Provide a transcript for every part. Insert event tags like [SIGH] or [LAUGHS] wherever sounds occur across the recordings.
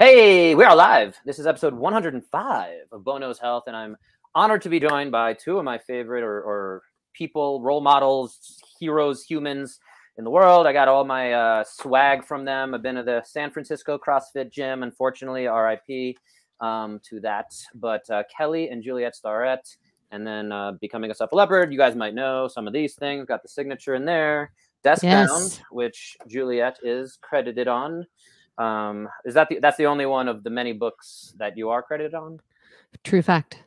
Hey, we are live. This is episode 105 of Bo Knows Health, and I'm honored to be joined by two of my favorite or, or people, role models, heroes, humans in the world. I got all my uh, swag from them. I've been to the San Francisco CrossFit gym, unfortunately, RIP um, to that. But uh, Kelly and Juliet Starrett, and then uh, Becoming a Supple Leopard. You guys might know some of these things. Got the signature in there. Deskbound, Yes. which Juliet is credited on. Um, is that the, that's the only one of the many books that you are credited on? [LAUGHS] True fact.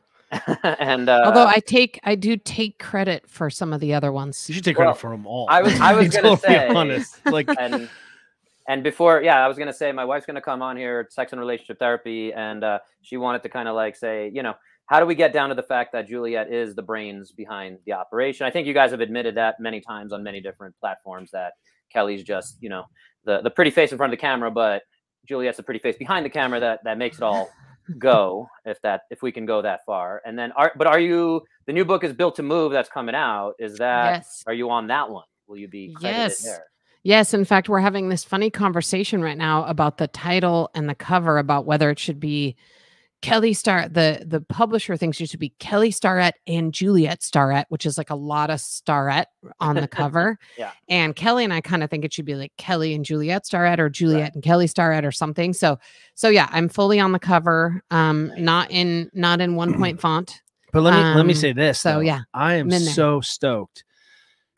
and uh, Although I take, I do take credit for some of the other ones. You should take Well, credit for them all. I was- I [LAUGHS] was gonna totally say- honest. Like [LAUGHS] and and before yeah i was going to say my wife's going to come on here sex and relationship therapy and uh, she wanted to kind of like say you know how do we get down to the fact that juliet is the brains behind the operation i think you guys have admitted that many times on many different platforms that kelly's just you know the, the pretty face in front of the camera but juliet's the pretty face behind the camera that that makes it all [LAUGHS] go if that if we can go that far and then are but are you the new book is built to move that's coming out is that yes. are you on that one will you be credited Yes. there Yes. In fact, we're having this funny conversation right now about the title and the cover about whether it should be Kelly Star. The the publisher thinks it should be Kelly Starrett and Juliet Starrett, which is like a lot of Starrett on the [LAUGHS] cover. Yeah. And Kelly and I kind of think it should be like Kelly and Juliet Starrett or Juliet and Kelly Starrett or something. So so yeah, I'm fully on the cover. Um, not in not in one point [CLEARS THROAT] font. But let me let me Um, say this. so though. yeah, I am I'm in there. so stoked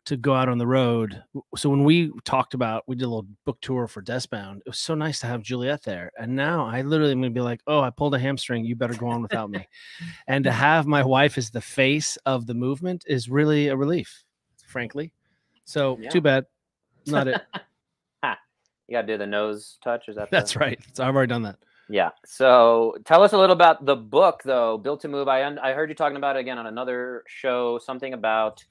to go out on the road. So when we talked about we did a little book tour for Deskbound, it was so nice to have Juliet there. And now I literally am gonna be like, oh, I pulled a hamstring. You better go on without me. [LAUGHS] and to have my wife as the face of the movement is really a relief, frankly. So Yeah. too bad. Not it. [LAUGHS] You got to do the nose touch. Is that? [LAUGHS] That's the... right. So I've already done that. Yeah. So tell us a little about the book, though. Built to Move. I un- I heard you talking about it again on another show. Something about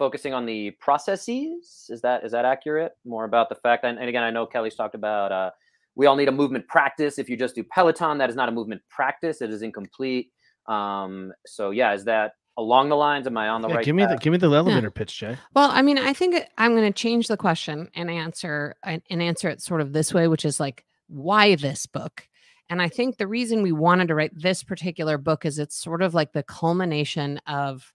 focusing on the processes. Is that is that accurate? More about the fact. And, and again, I know Kelly's talked about. Uh, we all need a movement practice. If you just do Peloton, that is not a movement practice. It is incomplete. Um, so yeah, is that along the lines? Am I on the Yeah, right? give me the give me the elevator pitch, Jay. Well, I mean, I think I'm going to change the question and answer and, and answer it sort of this way, which is like, why this book? And I think the reason we wanted to write this particular book is it's sort of like the culmination of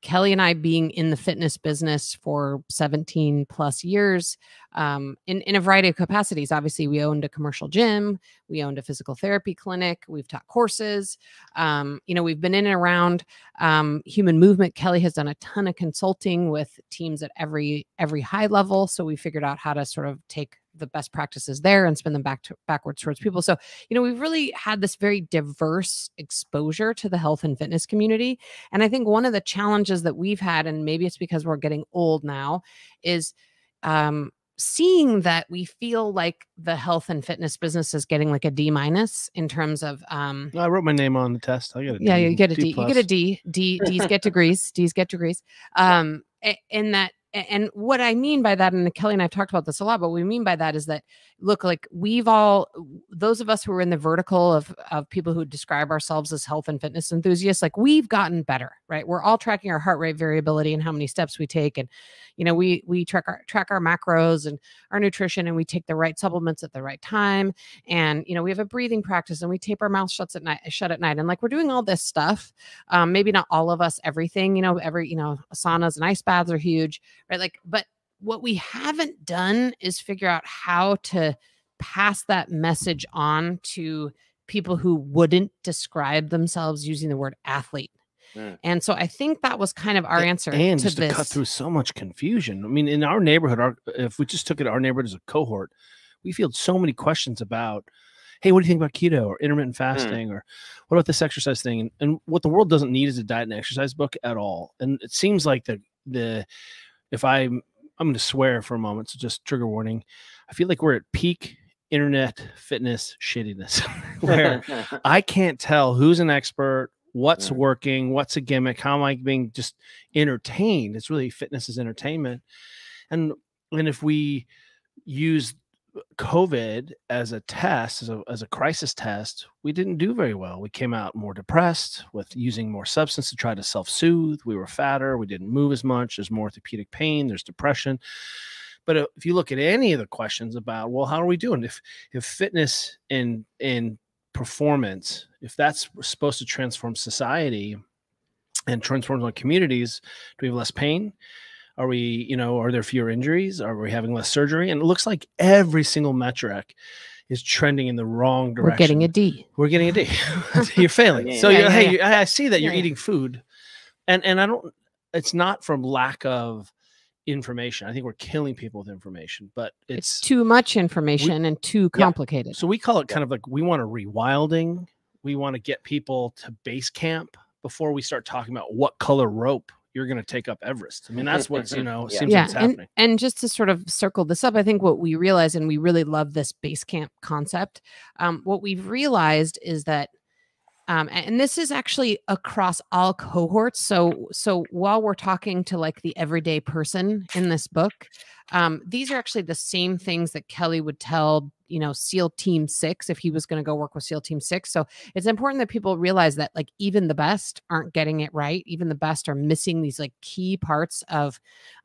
Kelly and I being in the fitness business for 17 plus years um, in, in a variety of capacities. Obviously, we owned a commercial gym, we owned a physical therapy clinic, we've taught courses. Um, you know, we've been in and around um, human movement. Kelly has done a ton of consulting with teams at every every high level. So we figured out how to sort of take the best practices there and spin them back to backwards towards people. So, you know, we've really had this very diverse exposure to the health and fitness community. And I think one of the challenges that we've had, and maybe it's because we're getting old now, is um seeing that we feel like the health and fitness business is getting like a D minus in terms of um I wrote my name on the test. I get a yeah, you get a D. You get a D. D. D's get [LAUGHS] degrees. D's get degrees. Um, and that, and what I mean by that, and Kelly and I've talked about this a lot, but what we mean by that is that look, like we've all, those of us who are in the vertical of of people who describe ourselves as health and fitness enthusiasts, like we've gotten better, right? We're all tracking our heart rate variability and how many steps we take, and you know, we we track our track our macros and our nutrition, and we take the right supplements at the right time. And you know we have a breathing practice and we tape our mouth shuts at night shut at night. And like we're doing all this stuff um maybe not all of us everything you know every you know saunas and ice baths are huge right? Like but what we haven't done is figure out how to pass that message on to people who wouldn't describe themselves using the word athlete Mm. and so i think that was kind of our answer and to just this to cut through so much confusion. I mean, in our neighborhood, our if we just took it our neighborhood as a cohort, we field so many questions about, hey, what do you think about keto or intermittent Hmm. fasting or what about this exercise thing? And, and what the world doesn't need is a diet and exercise book at all. And it seems like the the if I'm I'm going to swear for a moment, so just trigger warning. I feel like we're at peak internet fitness shittiness [LAUGHS] where [LAUGHS] I can't tell who's an expert, what's Mm. working, what's a gimmick, how am I being just entertained? It's really fitness is entertainment. And and if we use COVID as a test, as a, as a crisis test, we didn't do very well. We came out more depressed with using more substance to try to self soothe. We were fatter. We didn't move as much. There's more orthopedic pain. There's depression. But uh, if you look at any of the questions about, well, how are we doing? If if fitness and and performance, if that's supposed to transform society and transform our communities, do we have less pain? Are we, you know, are there fewer injuries? Are we having less surgery? And it looks like every single metric is trending in the wrong direction. We're getting a D. We're getting a D. [LAUGHS] [LAUGHS] you're failing. Yeah, so yeah, you're, yeah, hey, yeah. you- I see that you're Yeah, yeah. eating food, and and I don't. It's not from lack of information. I think we're killing people with information, but It's, it's, too much information and too Yeah. complicated. so we call it kind of like we want to rewilding. We want to get people to base camp before we start talking about what color rope you're going to take up Everest. I mean, that's [LAUGHS] what's you know Yeah. seems yeah like it's and, happening. and just to sort of circle this up i think what we realize and we really love this base camp concept um, what we've realized is that um, and this is actually across all cohorts. So so while we're talking to like the everyday person in this book um, these are actually the same things that kelly would tell you know seal team six if he was going to go work with seal team six. So it's important that people realize that like even the best aren't getting it right. Even the best are missing these like key parts of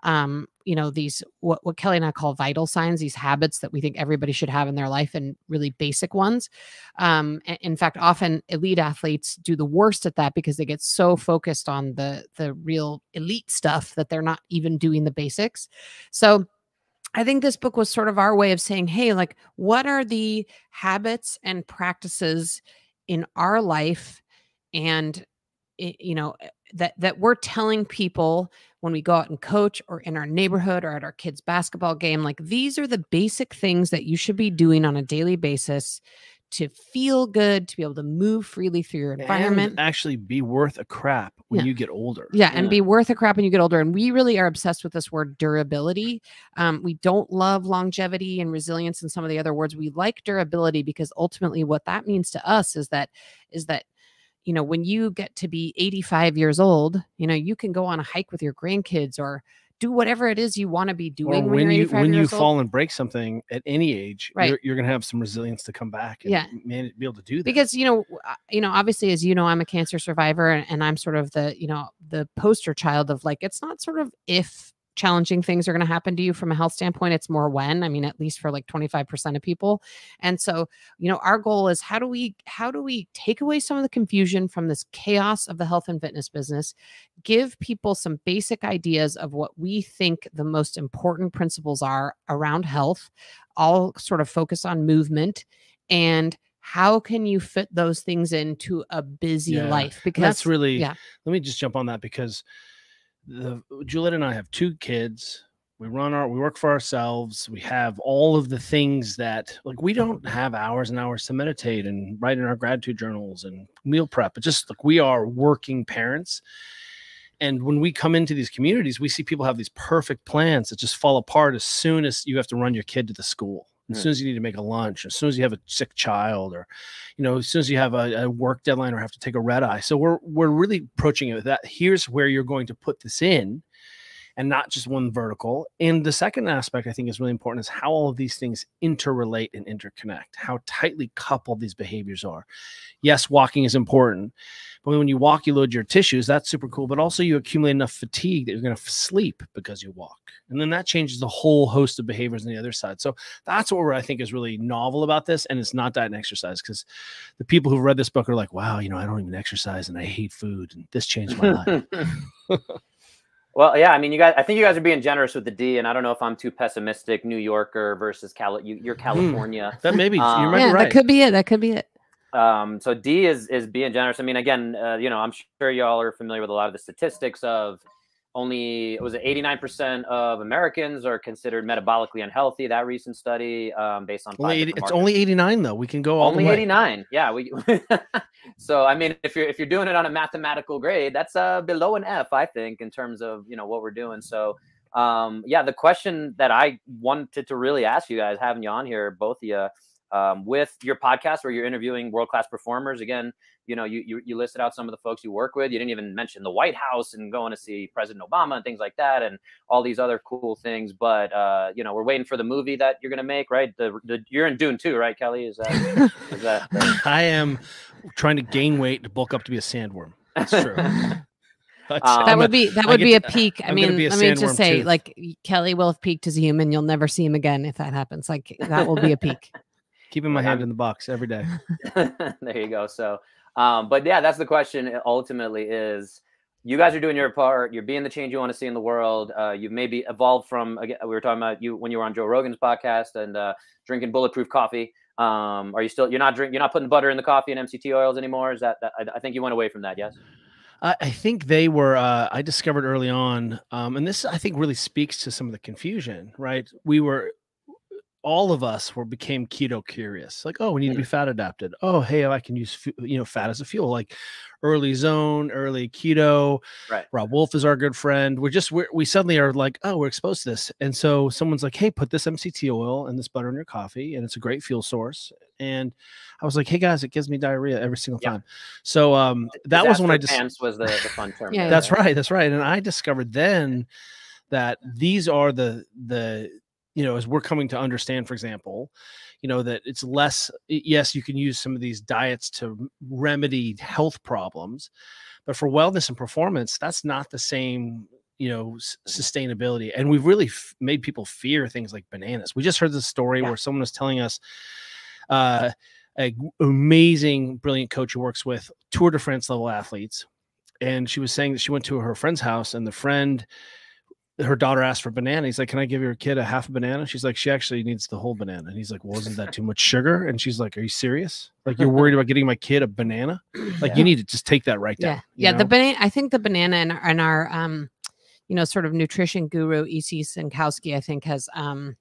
um you know these what, what kelly and i call vital signs these habits that we think everybody should have in their life and really basic ones. Um in fact often elite athletes do the worst at that because they get so focused on the the real elite stuff that they're not even doing the basics. So I think this book was sort of our way of saying, hey, like, what are the habits and practices in our life and you know eh, that that we're telling people when we go out and coach or in our neighborhood or at our kids basketball game like these are the basic things that you should be doing on a daily basis to feel good to be able to move freely through your environment and actually be worth a crap when Yeah. you get older. yeah, and be worth a crap when you get older. And we really are obsessed with this word durability. Um, we don't love longevity and resilience and some of the other words. We like durability because ultimately what that means to us is that is that you know when you get to be 85 years old, you know you can go on a hike with your grandkids or do whatever it is you want to be Or doing when, when you're you 85 when you old. fall and break something at any age, Right. you're, you're going to have some resilience to come back and Yeah. man, be able to do that. because you know uh, you know obviously as you know i'm a cancer survivor and, and i'm sort of the you know the poster child of like it's not sort of if challenging things are going to happen to you from a health standpoint it's more when i mean at least for like 25% of people. And so you know our goal is how do we how do we take away some of the confusion from this chaos of the health and fitness business give people some basic ideas of what we think the most important principles are around health all sort of focus on movement and how can you fit those things into a busy Yeah, life? And because that's really yeah. let me just jump on that because the Juliet and I have two kids. We run our we work for ourselves. We have all of the things that like we don't have hours and hours to meditate and write in our gratitude journals and meal prep. But just like we are working parents. And when we come into these communities, we see people have these perfect plans that just fall apart as soon as you have to run your kid to the school. As Hmm. soon as you need to make a lunch, as soon as you have a sick child, or you know, as soon as you have a, a work deadline or have to take a red eye. So we're we're really approaching it with that. Here's where you're going to put this in, and not just one vertical. And the second aspect I think is really important is how all of these things interrelate and interconnect, how tightly coupled these behaviors are. Yes, walking is important, but when you walk, you load your tissues. That's super cool. But also, you accumulate enough fatigue that you're going to sleep because you walk, and then that changes the whole host of behaviors on the other side. So that's what I think is really novel about this, and it's not diet and exercise because the people who've read this book are like, wow, you know, I don't even exercise and I hate food, and this changed my life. [LAUGHS] well, yeah, I mean, you guys, I think you guys are being generous with the D, and I don't know if I'm too pessimistic. New Yorker versus Cali, you, you're California. That maybe Um, you might yeah be right. that could be it that could be it Um, so D is is being generous. I mean, again, uh, you know, I'm sure y'all are familiar with a lot of the statistics of only was it 89% of Americans are considered metabolically unhealthy. That recent study, um, based on only 80, it's only 89 though. We can go all only the way. 89 yeah we [LAUGHS] so i mean if you're if you're doing it on a mathematical grade that's uh below an f i think in terms of you know what we're doing so um yeah the question that i wanted to really ask you guys having you on here both of you um, with your podcast where you're interviewing world class performers again you know you, you you listed out some of the folks you work with you didn't even mention the white house and going to see president obama and things like that and all these other cool things but uh you know we're waiting for the movie that you're gonna make right the, the you're in dune too right kelly is that is that [LAUGHS] I am trying to gain weight to bulk up to be a sandworm. That's true. [LAUGHS] That's- Um, that would be that would be a to- peak. I I'm mean, let me just say, tooth. like Kelly will have peaked as a human. You'll never see him again if that happens. Like that will be a peak. [LAUGHS] keeping my hand in the box every day. [LAUGHS] there you go. So, um, but yeah, that's the question. uh, Ultimately, is you guys are doing your part. You're being the change you want to see in the world. Uh, you've maybe evolved from. Again, we were talking about you when you were on Joe Rogan's podcast and uh, drinking bulletproof coffee. Um, are you still? You're not drink. You're not putting butter in the coffee and MCT oils anymore. Is that? that I, I think you went away from that. Yes. I, I think they were. Uh, I discovered early on, um, and this I think really speaks to some of the confusion. Right, we were all of us were became keto curious. Like, oh, we need to be fat adapted. Oh, hey, I can use you know fat as a fuel. Like early zone, early keto. Right. Robb Wolf is our good friend. We're just we're, we suddenly are like, oh, we're exposed to this, and so someone's like, hey, put this MCT oil and this butter in your coffee, and it's a great fuel source. And I was like, hey guys, it gives me diarrhea every single Yeah. time. So um, that was when I just pants was the, the fun term. Yeah, there, that's right. That's right. And I discovered then that these are the the you know as we're coming to understand, for example, you know that it's less. Yes, you can use some of these diets to remedy health problems, but for wellness and performance, that's not the same. You know, s- sustainability, and we've really f- made people fear things like bananas. We just heard the story Yeah. where someone was telling us. Uh, a amazing, brilliant coach who works with Tour de France level athletes, and she was saying that she went to her friend's house and the friend her daughter asked for banana. He's like can i give your kid a half a banana? She's like she actually needs the whole banana. And he's like well isn't that too much sugar? And she's like are you serious? Like you're worried about getting my kid a banana? Like Yeah. you need to just take that right yeah. down you yeah the banana i think the banana and, and our um you know sort of nutrition guru EC Synkowski i think has um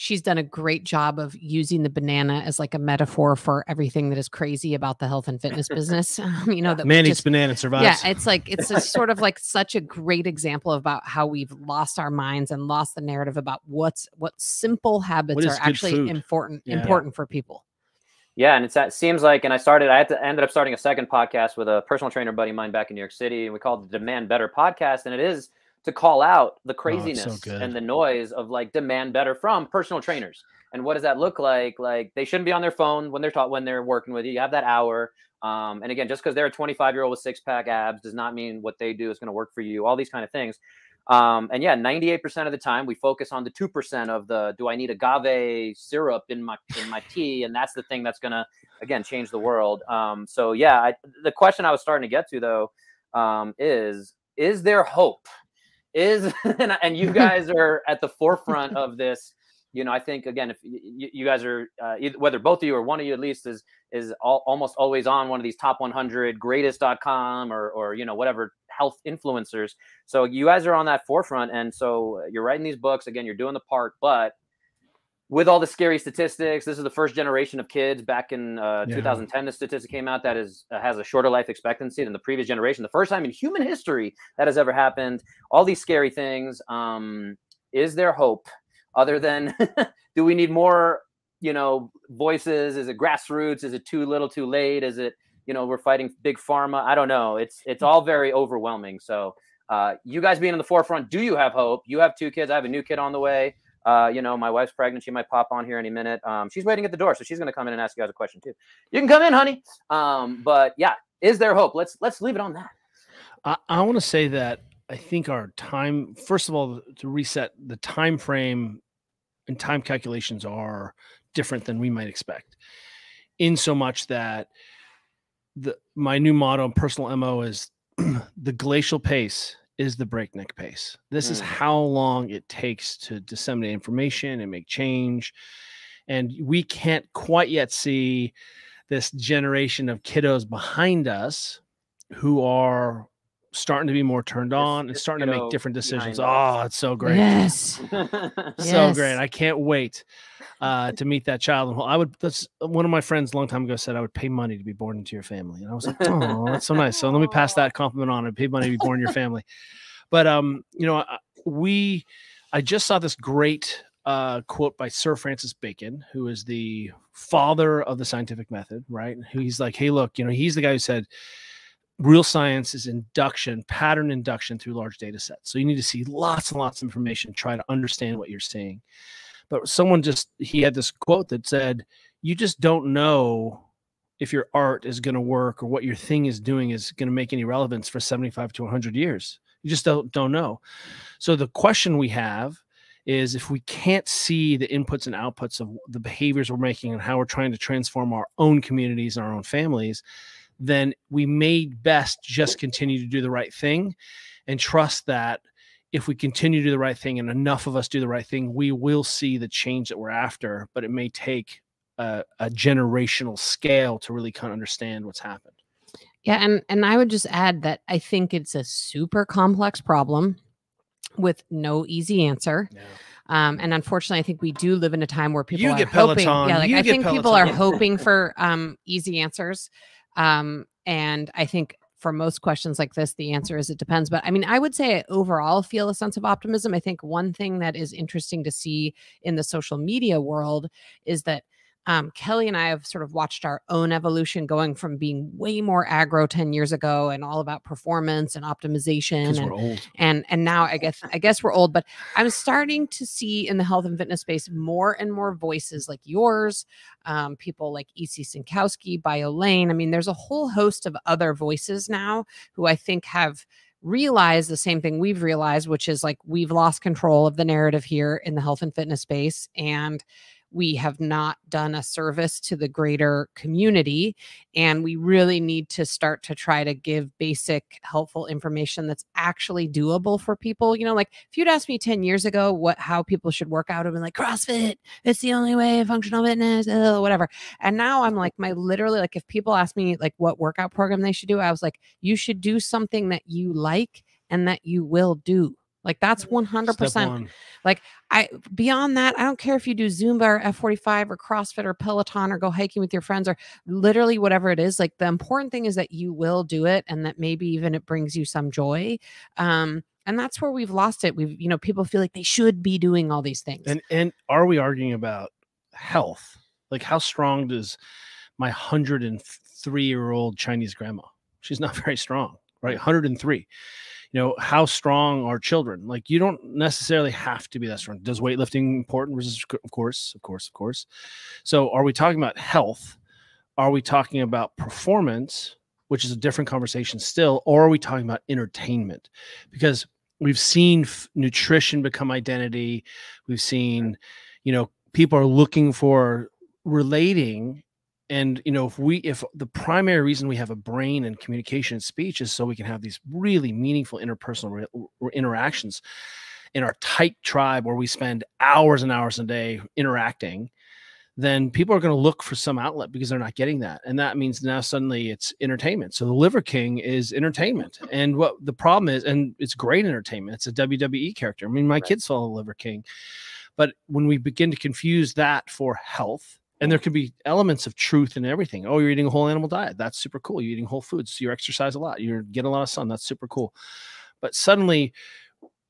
she's done a great job of using the banana as like a metaphor for everything that is crazy about the health and fitness business [LAUGHS] um, you know that we man eats just- banana and survives yeah it's like it's a sort of like such a great example about how we've lost our minds and lost the narrative about what's what simple habits is are actually food? important Yeah. important for people Yeah, and it's it seems like, and I started. I had to ended up starting a second podcast with a personal trainer buddy of mine back in New York City, and we called the Demand Better podcast, and it is to call out the craziness good. and the noise of like demand better from personal trainers. And what does that look like? Like they shouldn't be on their phone when they're taught when they're working with you. You have that hour. Um, and again, just because they're a 25 year old with six pack abs does not mean what they do is going to work for you. All these kind of things. Um, and yeah, 98% of the time we focus on the 2% of the do I need agave syrup in my in my tea? And that's the thing that's gonna again change the world. Um, so yeah, I, the question I was starting to get to though um, is is there hope? Is [LAUGHS] and, and you [LAUGHS] guys are at the forefront of this. You know, I think again, if you, you guys are uh, either, whether both of you or one of you at least is is all, almost always on one of these top 100 greatest.com or or you know whatever health influencers. So you guys are on that forefront, and so you're writing these books again. You're doing the part, but with all the scary statistics, this is the first generation of kids. Back in uh, Yeah. 2010, the statistic came out that is uh, has a shorter life expectancy than the previous generation. The first time in human history that has ever happened. All these scary things. Um, is there hope other than [LAUGHS] do we need more? You know, voices. Is it grassroots? Is it too little, too late? Is it you know we're fighting big pharma? I don't know. It's it's all very overwhelming. So uh, you guys being in the forefront, do you have hope? You have two kids. I have a new kid on the way. Uh, you know, my wife's pregnant. She might pop on here any minute. Um, she's waiting at the door, so she's going to come in and ask you guys a question too. You can come in, honey. Um, but yeah, is there hope? Let's let's leave it on that. I, I want to say that I think our time, first of all, to reset the time frame and time calculations are different than we might expect. In so much that the my new motto and personal mo is [CLEARS THROAT] the glacial pace is the breakneck pace. This is Mm. how long it takes to disseminate information and make change. And we can't quite yet see this generation of kiddos behind us who are starting to be more turned This- on and starting to kiddo make different decisions. Oh, it's so great. yes [LAUGHS] So great. I can't wait uh, to meet that child. I would, that's one of my friends a long time ago said I would pay money to be born into your family. And I was like, oh, that's so nice. So let me pass that compliment on. I'd pay money to be born in your family. But, um, you know, I- we, I just saw this great uh, quote by Sir Francis Bacon, who is the father of the scientific method, right? Who he's like, hey, look, you know, he's the guy who said, real science is induction, pattern induction through large data sets. So you need to see lots and lots of information, try to understand what you're seeing. But someone just he had this quote that said, "You just don't know if your art is going to work or what your thing is doing is going to make any relevance for 75 to 100 years. You just don't don't know. So the question we have is if we can't see the inputs and outputs of the behaviors we're making and how we're trying to transform our own communities and our own families, then we may best just continue to do the right thing and trust that if we continue to do the right thing and enough of us do the right thing, we will see the change that we're after. But it may take a, a generational scale to really kind of understand what's happened. Yeah, and and I would just add that I think it's a super complex problem with no easy answer. Yeah. Um, and unfortunately, I think we do live in a time where people You are get hoping. Peloton, Yeah, like you I think people are hoping for um, easy answers. Um, and I think for most questions like this, the answer is it depends. But I mean, I would say I overall feel a sense of optimism. I think one thing that is interesting to see in the social media world is that um, Kelly and I have sort of watched our own evolution going from being way more aggro 10 years ago and all about performance and optimization and and and now i guess i guess we're old but i'm starting to see in the health and fitness space more and more voices like yours um, people like EC Synkowski Biolayne. I mean there's a whole host of other voices now who i think have realized the same thing we've realized which is like we've lost control of the narrative here in the health and fitness space. And we have not done a service to the greater community and we really need to start to try to give basic helpful information that's actually doable for people you know like if you'd asked me 10 years ago what how people should work out i've been like crossfit it's the only way functional fitness uh, whatever and now i'm like my literally like if people ask me like what workout program they should do i was like you should do something that you like and that you will do like that's 100% Step one. I beyond that, I don't care if you do Zumba or F45 or CrossFit or Peloton or go hiking with your friends or literally whatever it is. Like the important thing is that you will do it and that maybe even it brings you some joy. Um, and that's where we've lost it. We've, you know, people feel like they should be doing all these things. And and are we arguing about health? Like how strong does my 103 year old Chinese grandma? She's not [LAUGHS] very strong, right? 103. You know, how strong are children? Like you don't necessarily have to be that strong. Does weightlifting important of course, of course, of course. So are we talking about health? Are we talking about performance, which is a different conversation still, or are we talking about entertainment? Because we've seen f- nutrition become identity. We've seen, you know, people are looking for relating and you know if we if the primary reason we have a brain and communication and speech is so we can have these really meaningful interpersonal re- interactions in our tight tribe where we spend hours and hours a day interacting then people are going to look for some outlet because they're not getting that. And that means now suddenly it's entertainment. So the liver king is entertainment. And what the problem is and it's great entertainment. It's a wwe character. I mean my Right. kids follow the liver king. But when we begin to confuse that for health and there could be elements of truth in everything. Oh, you're eating a whole animal diet. That's super cool. You're eating whole foods. So you exercise a lot. You're getting a lot of sun. That's super cool. But suddenly,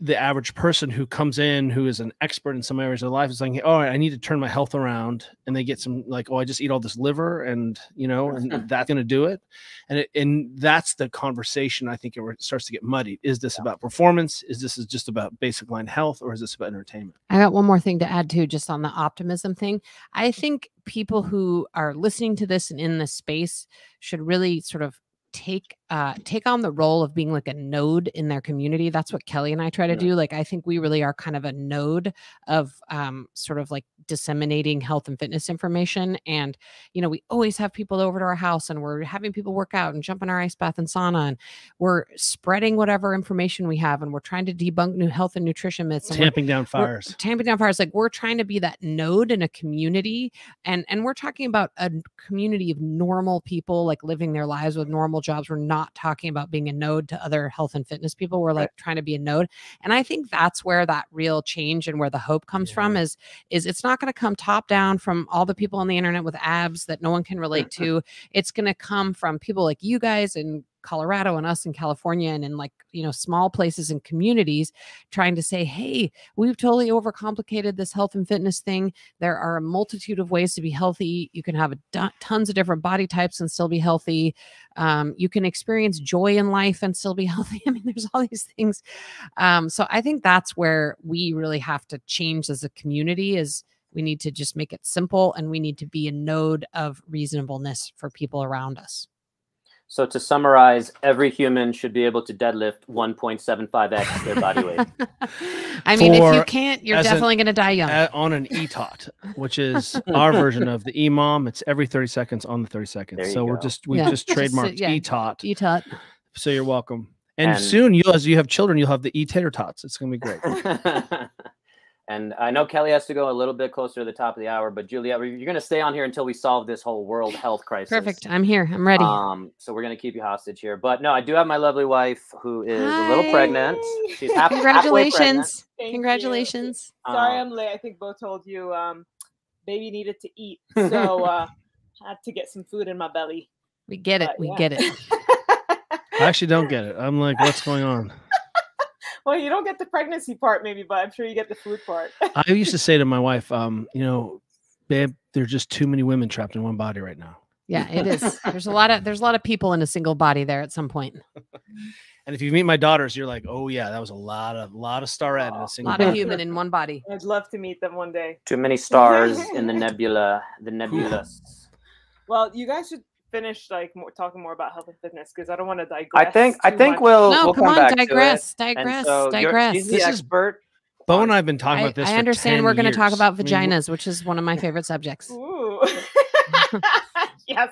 the average person who comes in who is an expert in some areas of life is like, oh, I need to turn my health around, and they get some like, oh, I just eat all this liver, and you know, and that's going to do it, and it, and that's the conversation. I think it starts to get muddied. Is this about performance? Is this is just about basic line health, or is this about entertainment? I got one more thing to add too, just on the optimism thing. I think people who are listening to this and in this space should really sort of take uh take on the role of being like a node in their community that's what kelly and i try to Yeah. do like i think we really are kind of a node of um sort of like disseminating health and fitness information and you know we always have people over to our house and we're having people work out and jump in our ice bath and sauna and we're spreading whatever information we have and we're trying to debunk new health and nutrition myths and Tamping down fires. tamping down fires like we're trying to be that node in a community and and we're talking about a community of normal people like living their lives with normal jobs we're not talking about being a node to other health and fitness people we're like trying to be a node and i think that's where that real change and where the hope comes from is is it's not going to come top down from all the people on the internet with abs that no one can relate [LAUGHS] to. It's going to come from people like you guys in colorado and us in california and in like you know small places and communities trying to say hey we've totally overcomplicated this health and fitness thing. There are a multitude of ways to be healthy. You can have a tons of different body types and still be healthy. Um, you can experience joy in life and still be [LAUGHS] healthy. I mean, there's all these things. Um, so I think that's where we really have to change as a community is We need to just make it simple and we need to be a node of reasonableness for people around us. So to summarize, every human should be able to deadlift 1.75x their body weight. [LAUGHS] I mean, if you can't, you're definitely going to die young. Uh, on an ETOT, which is our [LAUGHS] version of the EMOM. It's every 30 seconds on the 30 seconds. you So we're just we Yeah. just Just, trademarked yeah. ETOT. you taught. So you're welcome. And, And- soon you as you have children, you'll have the E tater tots. It's gonna be great. [LAUGHS] and I know Kelly has to go a little bit closer to the top of the hour, but Juliet, you're going to stay on here until we solve this whole world health crisis. Perfect. I'm here. I'm ready. Um, so we're going to keep you hostage here. But no, I do have my lovely wife who is a little pregnant. She's half, halfway pregnant. Congratulations. You. Congratulations. Sorry, Um, I'm late. I think Bo told you um, baby needed to eat, [LAUGHS] so uh, had to get some food in my belly. We get it. But, We yeah. get it. [LAUGHS] I actually don't get it. I'm like, what's going on? Well, you don't get the pregnancy part, maybe, but I'm sure you get the food part. [LAUGHS] I used to say to my wife, um, you know, babe, there's just too many women trapped in one body right now. Yeah, it is. [LAUGHS] There's a lot of there's a lot of people in a single body there at some point. [LAUGHS] And if you meet my daughters, you're like, oh yeah, that was a lot of lot of Starrett in Aw. a A single. lot of human in one body. I'd love to meet them one day. Too many stars in the nebula, the nebulous. Well, you guys should finish like more, talking more about health and fitness because I don't want to digress. I think I think much. we'll No, we'll come come on, back digress, to it. Digress, so you're- digress. She's the This is- expert. Bo and I have been talking I, about this. I for understand 10 we're going to talk years. about I mean, vaginas, which is one of my favorite subjects. [LAUGHS] Ooh. [LAUGHS] yes.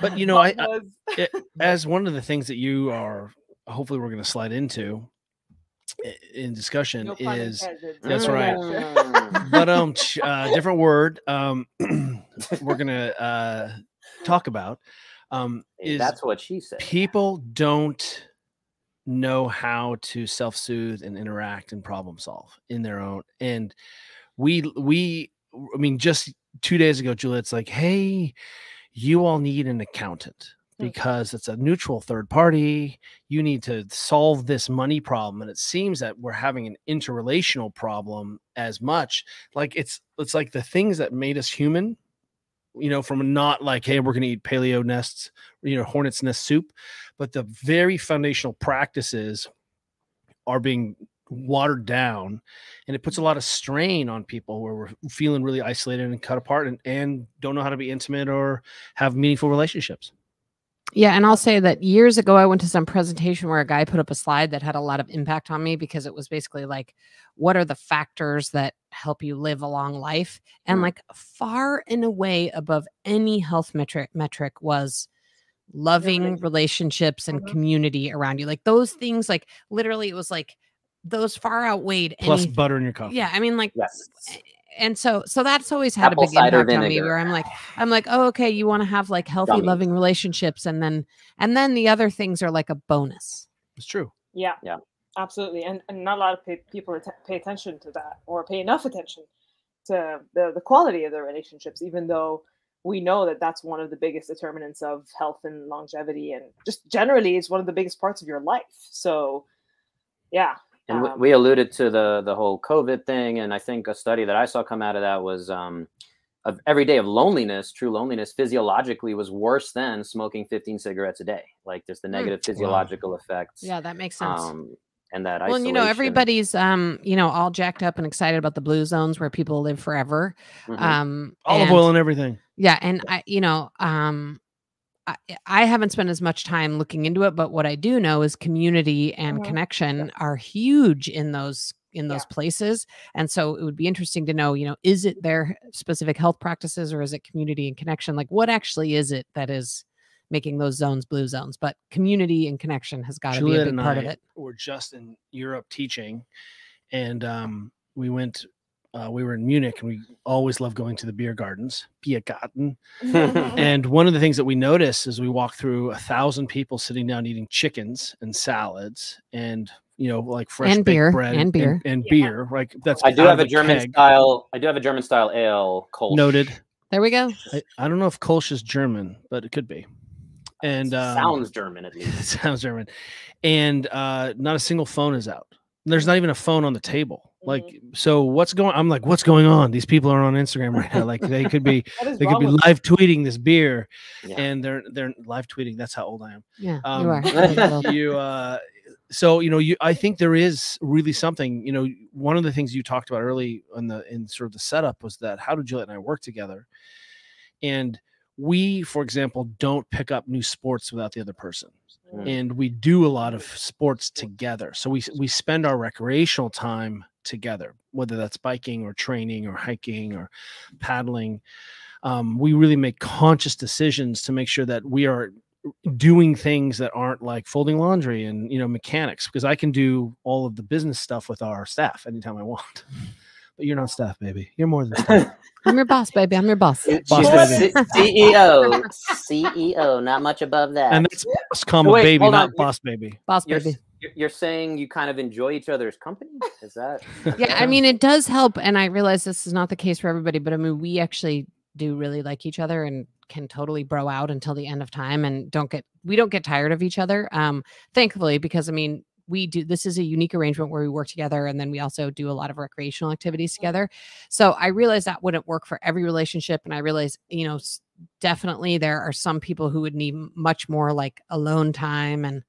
But you know, I, I was- as one of the things that you are hopefully we're going to slide into in discussion no is intended. That's right. Mm. but um ch- uh, different word um [CLEARS THROAT] we're gonna uh talk about um Hey, That's what she said. people don't know how to self-soothe and interact and problem solve in their own and we we i mean just two days ago juliet's like hey you all need an accountant Hmm. because it's a neutral third party you need to solve this money problem and it seems that we're having an interrelational problem as much like it's it's like the things that made us human you know from not like hey we're going to eat paleo nests you know hornet's nest soup but the very foundational practices are being watered down and it puts a lot of strain on people where we're feeling really isolated and cut apart and, and don't know how to be intimate or have meaningful relationships Yeah, and I'll say that years ago I went to some presentation where a guy put up a slide that had a lot of impact on me because it was basically like what are the factors that help you live a long life? And like far and away above any health metric metric was loving relationships and Mhm. community around you. Like those things like literally it was like those far outweighed plus any butter in your coffee Yeah, I mean like Yes. And so so that's always had Apple a big cider impact on me where i'm like i'm like oh okay you want to have like healthy Gummies. loving relationships and then and then the other things are like a bonus it's true Yeah. Yeah. Absolutely. And, and not a lot of pay, people att- pay attention to that or pay enough attention to the, the quality of their relationships, even though we know that that's one of the biggest determinants of health and longevity and just generally it's one of the biggest parts of your life. So, yeah. And we, um, we alluded to the the whole COVID thing, and I think a study that I saw come out of that was um, of every day of loneliness, true loneliness, physiologically was worse than smoking 15 cigarettes a day. Like just the negative physiological effects. yeah that makes sense Um, and that I well and you know everybody's um you know all jacked up and excited about the blue zones where people live forever Mhm. um olive and- oil and everything yeah and i you know um I, I haven't spent as much time looking into it but what i do know is community and Mhm. connection are huge in those in Yeah. those places and so it would be interesting to know you know is it their specific health practices or is it community and connection like what actually is it that is making those zones blue zones but community and connection has got to be a big part I of it We're just in Europe teaching, and um, we went. Uh, we were in Munich, and we always love going to the beer gardens, Biergarten. And one of the things that we notice is we walk through a thousand people sitting down eating chickens and salads, and you know, like fresh And baked beer, bread and beer. and, Yeah. beer. Like that's I do have a German keg. style. I do have a German style ale. Kolsch. Noted. there we go I, I don't know if Kolsch is German, but it could be. And um, sounds German at it least. [LAUGHS] sounds German. And uh, not a single phone is out. There's not even a phone on the table. Like, so what's going? I'm like, what's going on? These people are on Instagram right now. Like, they could be, [LAUGHS] they could be with live tweeting this beer, Yeah. and they're they're live tweeting. That's how old I am. yeah Um, [LAUGHS] you are You're a little- you uh so you know you i think there is really something you know one of the things you talked about early in the in sort of the setup was that how do juliet and i work together and we for example don't pick up new sports without the other person Mm. and we do a lot of sports together so we we spend our recreational time together whether that's biking or training or hiking or paddling um, we really make conscious decisions to make sure that we are doing things that aren't like folding laundry and you know mechanics because I can do all of the business stuff with our staff anytime I want. [LAUGHS] But you're not staff, baby. You're more than staff. [LAUGHS] I'm your boss, baby. I'm your boss. Boss baby. CEO, CEO, not much above that. and that's boss comma Wait, baby, not on. boss baby. Boss you're, baby. You're- you're saying you kind of enjoy each other's company? Is that? [LAUGHS] Yeah, I mean, it does help. And I realize this is not the case for everybody, but I mean, we actually do really like each other and can totally bro out until the end of time and don't get, we don't get tired of each other. Um, thankfully, because I mean, we do this is a unique arrangement where we work together and then we also do a lot of recreational activities together. So I realize that wouldn't work for every relationship. And I realize, you know, definitely there are some people who would need much more like alone time and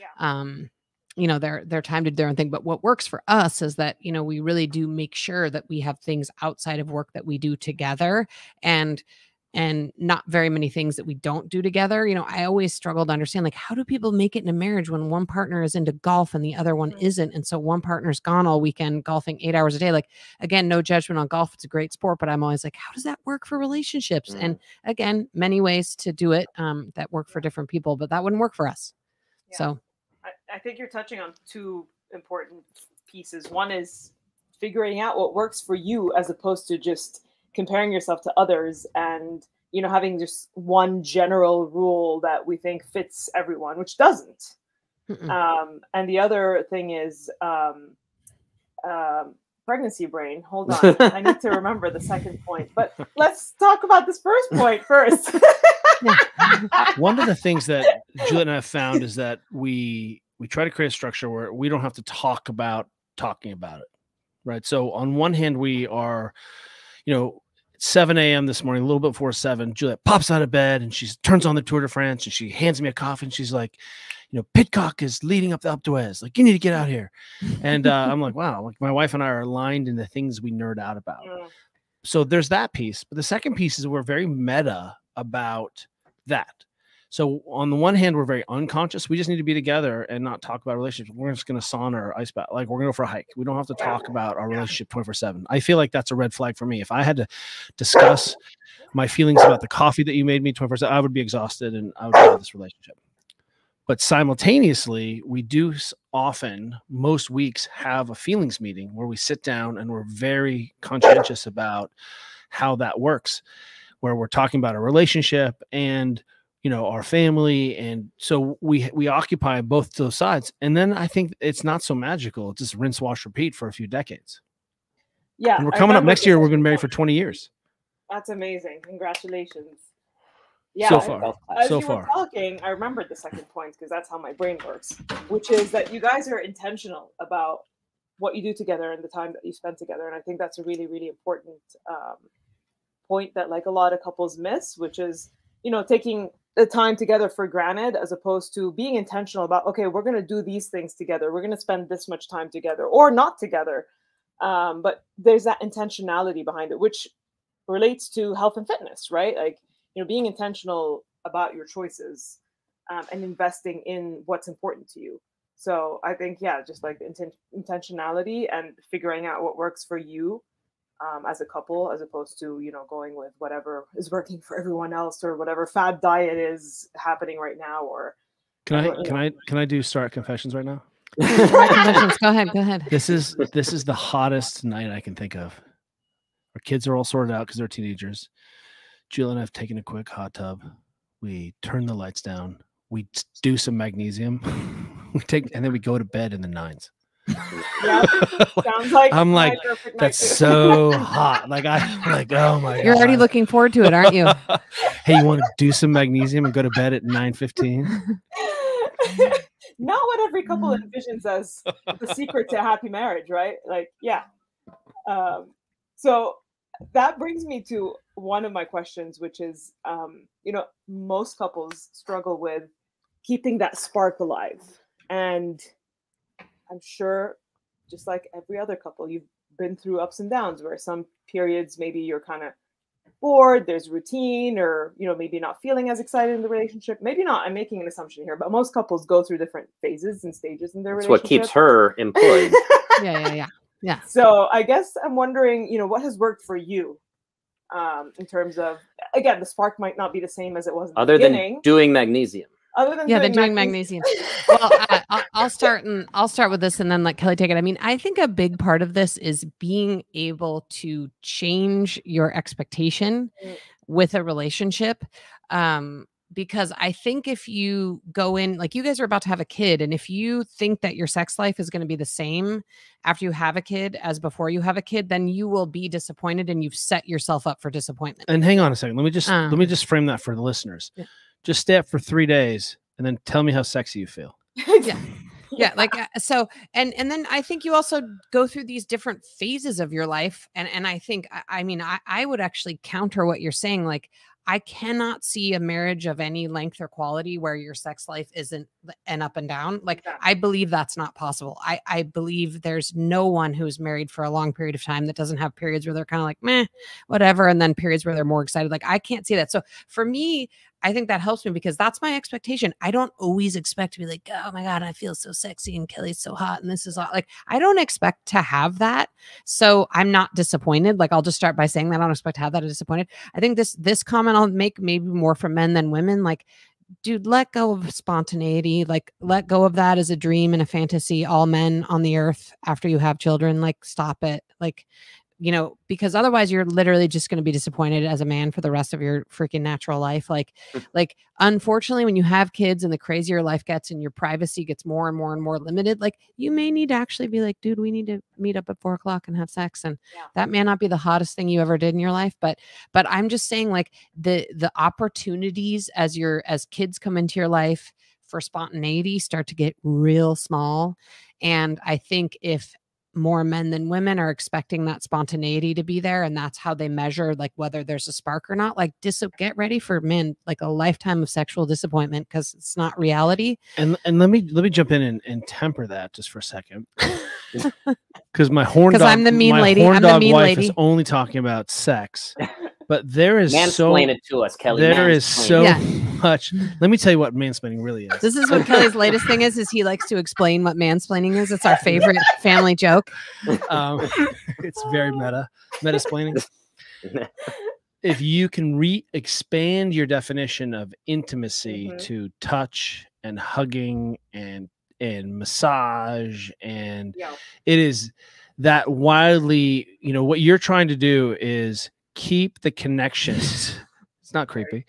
Yeah. um you know their their time to do their own thing but what works for us is that you know we really do make sure that we have things outside of work that we do together and and not very many things that we don't do together. You know i always struggle to understand like how do people make it in a marriage when one partner is into golf and the other one Mhm. isn't? And so one partner's gone all weekend golfing eight hours a day. Like again no judgment on golf it's a great sport but i'm always like how does that work for relationships? And again many ways to do it um, that work for different people but that wouldn't work for us. Yeah. so I, I think you're touching on two important pieces. One is figuring out what works for you as opposed to just comparing yourself to others and you know having just one general rule that we think fits everyone, which doesn't. Um, and the other thing is um, um, pregnancy brain. Hold on, I need to remember the second point. But let's talk about this first point first. [LAUGHS] One of the things that Juliet and I have found is that we we try to create a structure where we don't have to talk about talking about it. Right. So on one hand, we are, you know, 7 a.m. this morning, a little bit before seven, Juliet pops out of bed and she turns on the Tour de France and she hands me a coffee and she's like, you know, Pidcock is leading up the Alpe d'Huez. Like, you need to get out here. And uh, I'm like, wow, like my wife and I are aligned in the things we nerd out about Mm, so there's that piece but the second piece is we're very meta about that so on the one hand we're very unconscious. We just need to be together and not talk about relationships. We're just going to sauna or ice bath like we're going to go for a hike. We don't have to talk about our relationship 24 7 i feel like that's a red flag for me. If i had to discuss my feelings about the coffee that you made me 24 7 i would be exhausted and i would have this relationship. But simultaneously we do often most weeks have a feelings meeting where we sit down and we're very conscientious about how that works where we're talking about a relationship and you know our family and so we we occupy both those sides and then i think it's not so magical it's just rinse wash repeat for a few decades yeah, and we're coming up next year we're second going to be married for 20 years That's amazing. Congratulations. Yeah. so far As so you far were talking, I remembered the second point because that's how my brain works, which is that you guys are intentional about what you do together and the time that you spend together. And I think that's a really, really important um, point that like a lot of couples miss, which is, you know, taking the time together for granted as opposed to being intentional about, okay, we're going to do these things together. We're going to spend this much time together or not together. Um, but there's that intentionality behind it, which relates to health and fitness, right? Like, you know, being intentional about your choices um, and investing in what's important to you. So I think, yeah, just like inten- intentionality and figuring out what works for you um, as a couple, as opposed to you know going with whatever is working for everyone else or whatever fad diet is happening right now. Or can i can i can i do start confessions right now confessions. go ahead go ahead this is this is the hottest night I can think of. Our kids are all sorted out because they're teenagers. Jill and I have taken a quick hot tub. We turn the lights down. We do some magnesium. [LAUGHS] we take and then we go to bed in the nines. Yeah, [LAUGHS] sounds like I'm like, That's so hot. Like I'm like, oh my god. you're already looking forward to it aren't you [LAUGHS] hey, you want to do some magnesium and go to bed at 9:15? [LAUGHS] not what every couple envisions as the secret to a happy marriage, right? Like, yeah. Um, so that brings me to one of my questions, which is, um, you know, most couples struggle with keeping that spark alive, and I'm sure, just like every other couple, you've been through ups and downs where some periods maybe you're kind of bored, there's routine, or you know, maybe not feeling as excited in the relationship. Maybe not. I'm making an assumption here, but most couples go through different phases and stages in their That's relationship. what keeps her employed. [LAUGHS] Yeah, yeah, yeah. Yeah. So I guess I'm wondering, you know, what has worked for you um, in terms of again, the spark might not be the same as it was in Other the than doing magnesium. Other than Yeah, they're doing doing magnesium. well, I, I'll, I'll start and I'll start with this, and then let Kelly take it. I mean, I think a big part of this is being able to change your expectation Mm. with a relationship. Um, because I think if you go in, like you guys are about to have a kid, and if you think that your sex life is going to be the same after you have a kid as before you have a kid, then you will be disappointed and you've set yourself up for disappointment. And hang on a second. Let me just let me Um, just frame that for the listeners. Yeah. Just stay up for three days and then tell me how sexy you feel. [LAUGHS] Yeah. yeah [LAUGHS] like uh, so and and then i think you also go through these different phases of your life and and i think i, I mean I, I would actually counter what you're saying like i cannot see a marriage of any length or quality where your sex life isn't an up and down like Yeah. i believe that's not possible i i believe there's no one who's married for a long period of time that doesn't have periods where they're kind of like meh whatever and then periods where they're more excited like i can't see that so for me I think that helps me because that's my expectation. I don't always expect to be like, oh my God, I feel so sexy and Kelly's so hot and this is all like, I don't expect to have that. So I'm not disappointed. Like, I'll just start by saying that I don't expect to have that. I'm disappointed. I think this, this comment I'll make maybe more for men than women. Like, dude, let go of spontaneity. Like, let go of that as a dream and a fantasy. All men on the earth after you have children, like, stop it. Like, you know, because otherwise you're literally just going to be disappointed as a man for the rest of your freaking natural life. Like, mm. like unfortunately, when you have kids and the crazier life gets and your privacy gets more and more and more limited, like you may need to actually be like, dude, we need to meet up at four o'clock and have sex. And Yeah. that may not be the hottest thing you ever did in your life, but but I'm just saying, like the the opportunities as your as kids come into your life for spontaneity start to get real small. And I think if more men than women are expecting that spontaneity to be there and that's how they measure like whether there's a spark or not like dis- get ready for men like a lifetime of sexual disappointment because it's not reality And and let me let me jump in and, and temper that just for a second. [LAUGHS] Because my horn 'Cause dog, I'm the mean lady. I'm the mean wife is only talking about sex. But there is so it to us, Kelly. there is mansplain so. Yeah. much. Let me tell you what mansplaining really is. this is what kelly's latest thing is is he likes to explain what mansplaining is it's our favorite [LAUGHS] family joke Um, [LAUGHS] it's very meta, metasplaining. if you can re-expand your definition of intimacy Mhm. to touch and hugging and and massage and Yeah. it is that wildly you know what you're trying to do is keep the connections. [LAUGHS] It's not creepy.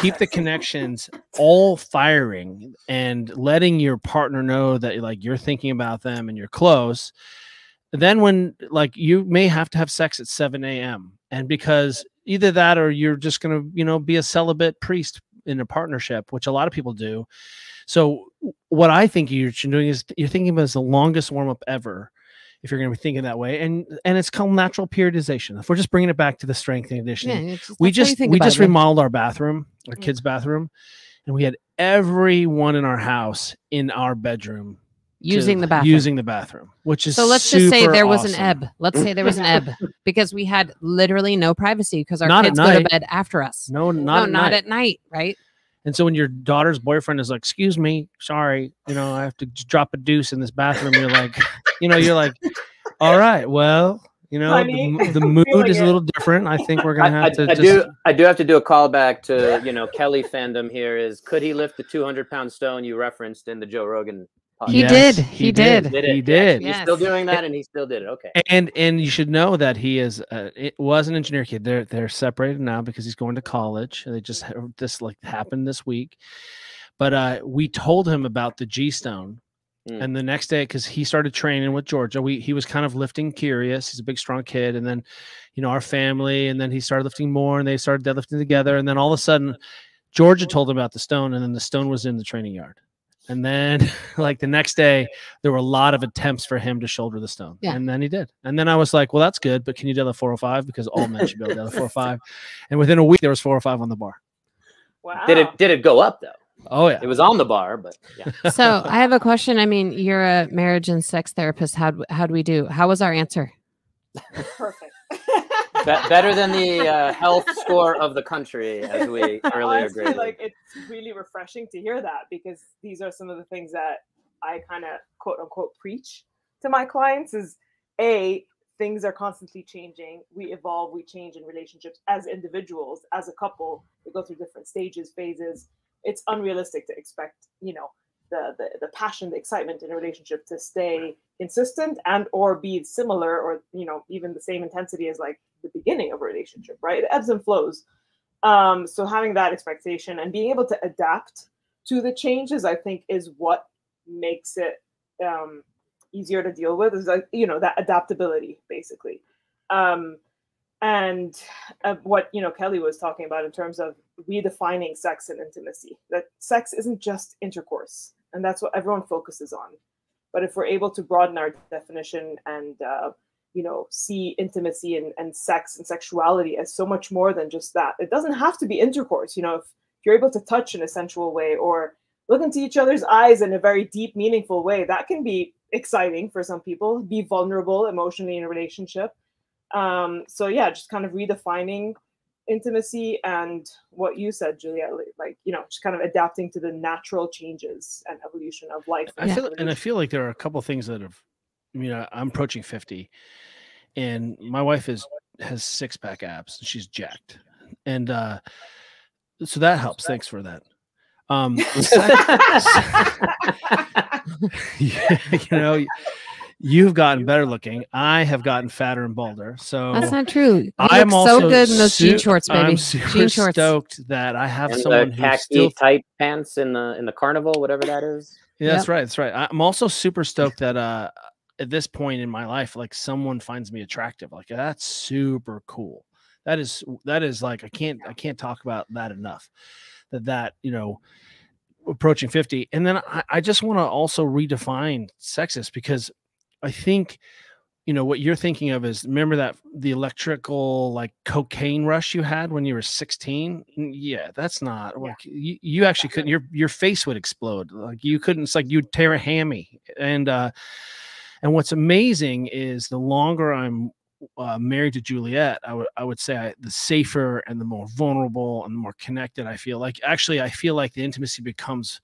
Keep the connections all firing and letting your partner know that like you're thinking about them and you're close. Then when like you may have to have sex at 7 a.m and because either that or you're just going to you know be a celibate priest in a partnership which a lot of people do. So what i think you're doing is you're thinking about as the longest warm-up ever if you're going to be thinking that way and and it's called natural periodization. If we're just bringing it back to the strength and yeah conditioning just- we that's how you just we just it, remodeled our bathroom our Mm. kids bathroom and we had everyone in our house in our bedroom using the bathroom. using the bathroom which is so let's just say there was an ebb. Let's say there was an ebb [LAUGHS] because we had literally no privacy because our Not kids go to bed after us. No not, no at not night. at night right? And so when your daughter's boyfriend is like excuse me sorry you know i have to drop a deuce in this bathroom you're like you know you're like all right well you know the, Honey, m- the [LAUGHS] mood feeling is a little different i think we're gonna I, have to I just do. I do have to do a callback to you know Kelly fandom. Here is could he lift the 200 pound stone you referenced in the Joe Rogan? podcast? He Yes, did, he did. Did he it. did He's still doing that, and he still did it. Okay. and and you should know that he is uh, it was an engineer kid they're they're separated now because he's going to college they just this like happened this week but uh we told him about the g stone Mm. and the next day because he started training with georgia we he was kind of lifting curious he's a big strong kid and then you know our family and then he started lifting more and they started deadlifting together and then all of a sudden georgia told him about the stone and then the stone was in the training yard and then [LAUGHS] like the next day there were a lot of attempts for him to shoulder the stone. Yeah. And then he did. And then I was like, well, that's good, but can you deadlift 405? Because all men should be able to deadlift 405. And within a week, there was 405 on the bar. Wow. Did it? Did it go up though? Oh yeah. It was on the bar, but yeah. [LAUGHS] So I have a question. I mean, you're a marriage and sex therapist. How how do we do? How was our answer? Perfect. Be- better than the [LAUGHS] uh, health score of the country, as we [LAUGHS] earlier Honestly, agreed. like it's really refreshing to hear that because these are some of the things that I kind of quote unquote preach to my clients is a things are constantly changing. We evolve, we change in relationships as individuals, as a couple. We go through different stages, phases. It's unrealistic to expect, you know, the the, the passion, the excitement in a relationship to stay consistent and or be similar or you know even the same intensity as like the beginning of a relationship, right? It ebbs and flows. Um, so having that expectation and being able to adapt to the changes, I think, is what makes it um, easier to deal with. Is like you know that adaptability, basically. Um, and uh, what you know Kelly was talking about in terms of redefining sex and intimacy. That sex isn't just intercourse, and that's what everyone focuses on. But if we're able to broaden our definition and uh, you know see intimacy and, and sex and sexuality as so much more than just that, it doesn't have to be intercourse. You know, if you're able to touch in a sensual way or look into each other's eyes in a very deep, meaningful way, that can be exciting for some people. Be vulnerable emotionally in a relationship. Um, so yeah, just kind of redefining intimacy and what you said, Juliet, like you know, just kind of adapting to the natural changes and evolution of life. I feel, and I feel like there are a couple things that have. I mean, I, I'm approaching fifty, and my wife is has six pack abs. and She's jacked, and uh, so that helps. Thanks for that. Um, [LAUGHS] [LAUGHS] you know, you've gotten better looking. I have gotten fatter and balder. So That's not true. You I'm look also so good in those jean shorts, baby. I'm super jean shorts. stoked that I have and someone the who's khaki still. tight pants in the in the carnival, whatever that is. Yeah, that's right. That's right. I- I'm also super stoked that uh, at this point in my life, like someone finds me attractive. Like that's super cool. That is that is like I can't I can't talk about that enough. That that you know approaching 50 and then i, I just want to also redefine sexist because i think you know what you're thinking of is remember that the electrical like cocaine rush you had when you were 16 Mm, yeah that's not Yeah. like you, you actually couldn't your your face would explode like you couldn't it's like you'd tear a hammy and uh and what's amazing is the longer i'm uh, married to Juliet, I would I would say I, the safer and the more vulnerable and the more connected I feel. Like actually, I feel like the intimacy becomes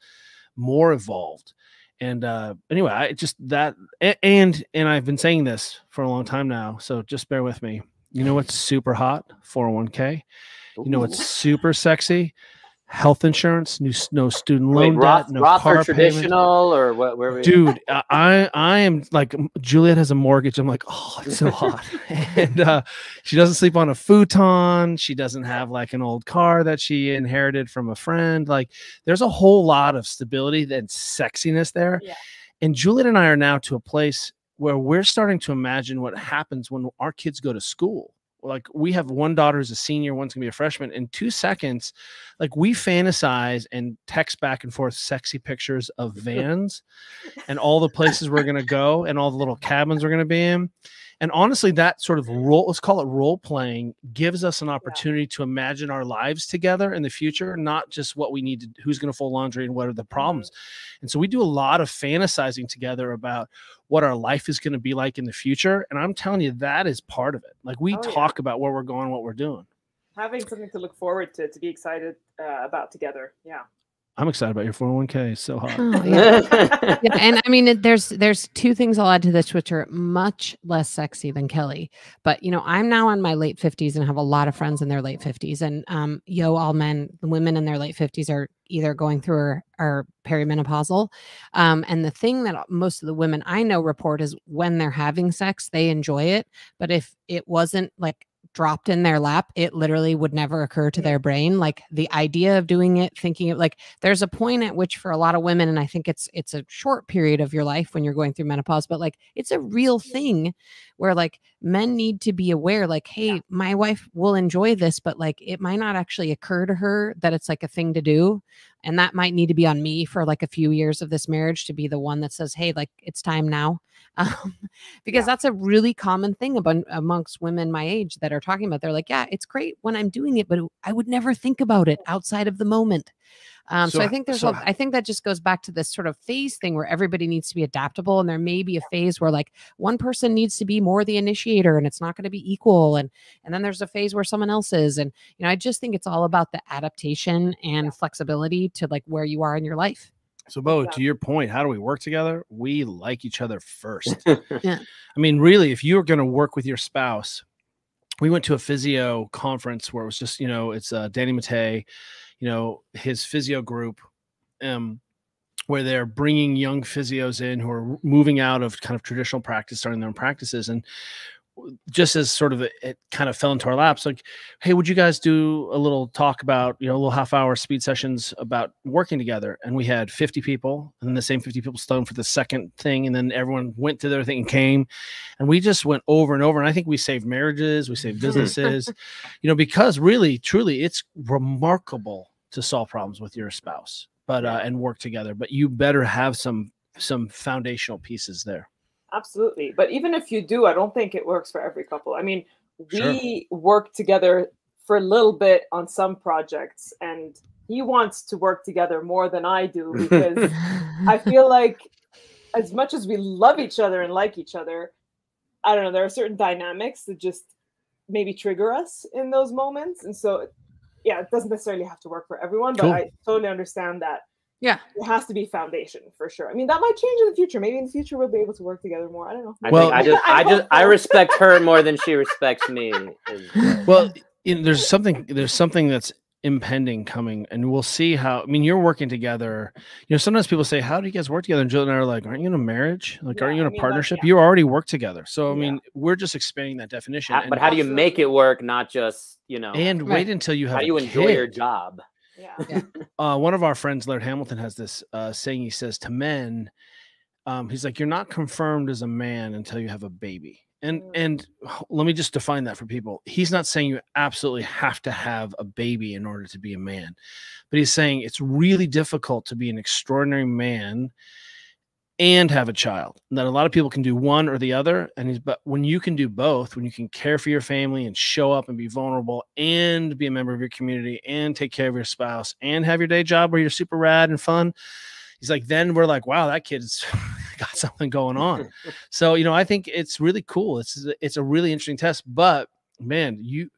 more evolved. And uh, anyway, I just that and and I've been saying this for a long time now, so just bear with me. You know what's super hot? 401k. You know what's super sexy? Health insurance, new no student Wait, loan Roth, debt, no Roth car or payment traditional or what? Where we? dude I- i i am like juliet has a mortgage i'm like oh it's so [LAUGHS] hot and uh she doesn't sleep on a futon she doesn't have like an old car that she inherited from a friend like there's a whole lot of stability and sexiness there Yeah. and juliet and i are now to a place where we're starting to imagine what happens when our kids go to school like we have one daughter who's a senior one's gonna be a freshman. In two seconds like we fantasize and text back and forth sexy pictures of [LAUGHS] vans and all the places we're going to go and all the little cabins we're going to be in and honestly that sort of role let's call it role playing gives us an opportunity to imagine our lives together in the future not just what we need to who's going to fold laundry and what are the problems and so we do a lot of fantasizing together about what our life is going to be like in the future and i'm telling you that is part of it like we Oh, yeah. talk about where we're going what we're doing having something to look forward to, to be excited uh, about together. Yeah. I'm excited about your 401k it's so hot Oh, [LAUGHS] yeah. yeah, and I mean, there's there's two things I'll add to this, which are much less sexy than Kelly. But you know, I'm now in my late 50s and have a lot of friends in their late 50s. And um, yo, all men, the women in their late 50s are either going through or are perimenopausal. Um, and the thing that most of the women I know report is when they're having sex, they enjoy it. But if it wasn't like dropped in their lap, it literally would never occur to their brain. Like the idea of doing it, thinking it like there's a point at which for a lot of women, and I think it's it's a short period of your life when you're going through menopause, but like it's a real thing where like men need to be aware, like, hey, my wife will enjoy this, but like it might not actually occur to her that it's like a thing to do. And that might need to be on me for like a few years of this marriage to be the one that says, hey, like it's time now. [LAUGHS] Um, because Yeah. That's a really common thing among, amongst women my age that are talking about. They're like, yeah, it's great when I'm doing it, but I would never think about it outside of the moment. Um, so, So I h- think there's, so a, I think that just goes back to this sort of phase thing where everybody needs to be adaptable, and there may be a phase where like one person needs to be more the initiator, and it's not going to be equal, and and then there's a phase where someone else is, and you know, I just think it's all about the adaptation and flexibility to like where you are in your life. So, Bo, Yeah. to your point, how do we work together? We like each other first. [LAUGHS] Yeah. I mean, really, if you're going to work with your spouse, we went to a physio conference where it was just, you know, it's uh, Danny Matta, you know, his physio group, um, where they're bringing young physios in who are moving out of kind of traditional practice, starting their own practices. And just as sort of it, it kind of fell into our laps, like, hey, would you guys do a little talk about, you know, a little half hour speed sessions about working together? And we had 50 people, and then the same 50 people stoned for the second thing, and then everyone went to their thing and came, and we just went over and over. And I think we saved marriages, we saved [LAUGHS] businesses, you know, because really, truly, it's remarkable to solve problems with your spouse, but uh, and work together. But you better have some some foundational pieces there. Absolutely. But even if you do, I don't think it works for every couple. I mean, Sure. we work together for a little bit on some projects, and he wants to work together more than I do because [LAUGHS] I feel like as much as we love each other and like each other, I don't know, there are certain dynamics that just maybe trigger us in those moments. And so yeah, it doesn't necessarily have to work for everyone, but Cool. I totally understand that Yeah. it has to be foundation for sure. I mean, that might change in the future. Maybe in the future we'll be able to work together more. I don't know. I Well- think I just, I I just, I respect her [LAUGHS] more than she respects me. [LAUGHS] Well, you know, there's something there's something that's impending coming, and we'll see how. I mean, you're working together. You know, sometimes people say, "How do you guys work together?" And Jill and I are like, "Aren't you in a marriage? Like, aren't you in I a mean, that- partnership? yeah. You already work together." So, I Yeah. mean, we're just expanding that definition. How- and, but how do you make it work? Not just, you know, and Right. wait until you have how do you a enjoy your job? Yeah. Yeah. [LAUGHS] uh, one of our friends, Laird Hamilton, has this uh, saying. He says to men, um, "He's like, you're not confirmed as a man until you have a baby." And Mm. and let me just define that for people. He's not saying you absolutely have to have a baby in order to be a man, but he's saying it's really difficult to be an extraordinary man and have a child. And that a lot of people can do one or the other. And he's but when you can do both, when you can care for your family and show up and be vulnerable and be a member of your community and take care of your spouse and have your day job where you're super rad and fun. He's like, then we're like, wow, that kid's [LAUGHS] got something going on. [LAUGHS] so, you know, I think it's really cool. It's it's a really interesting test, but man, you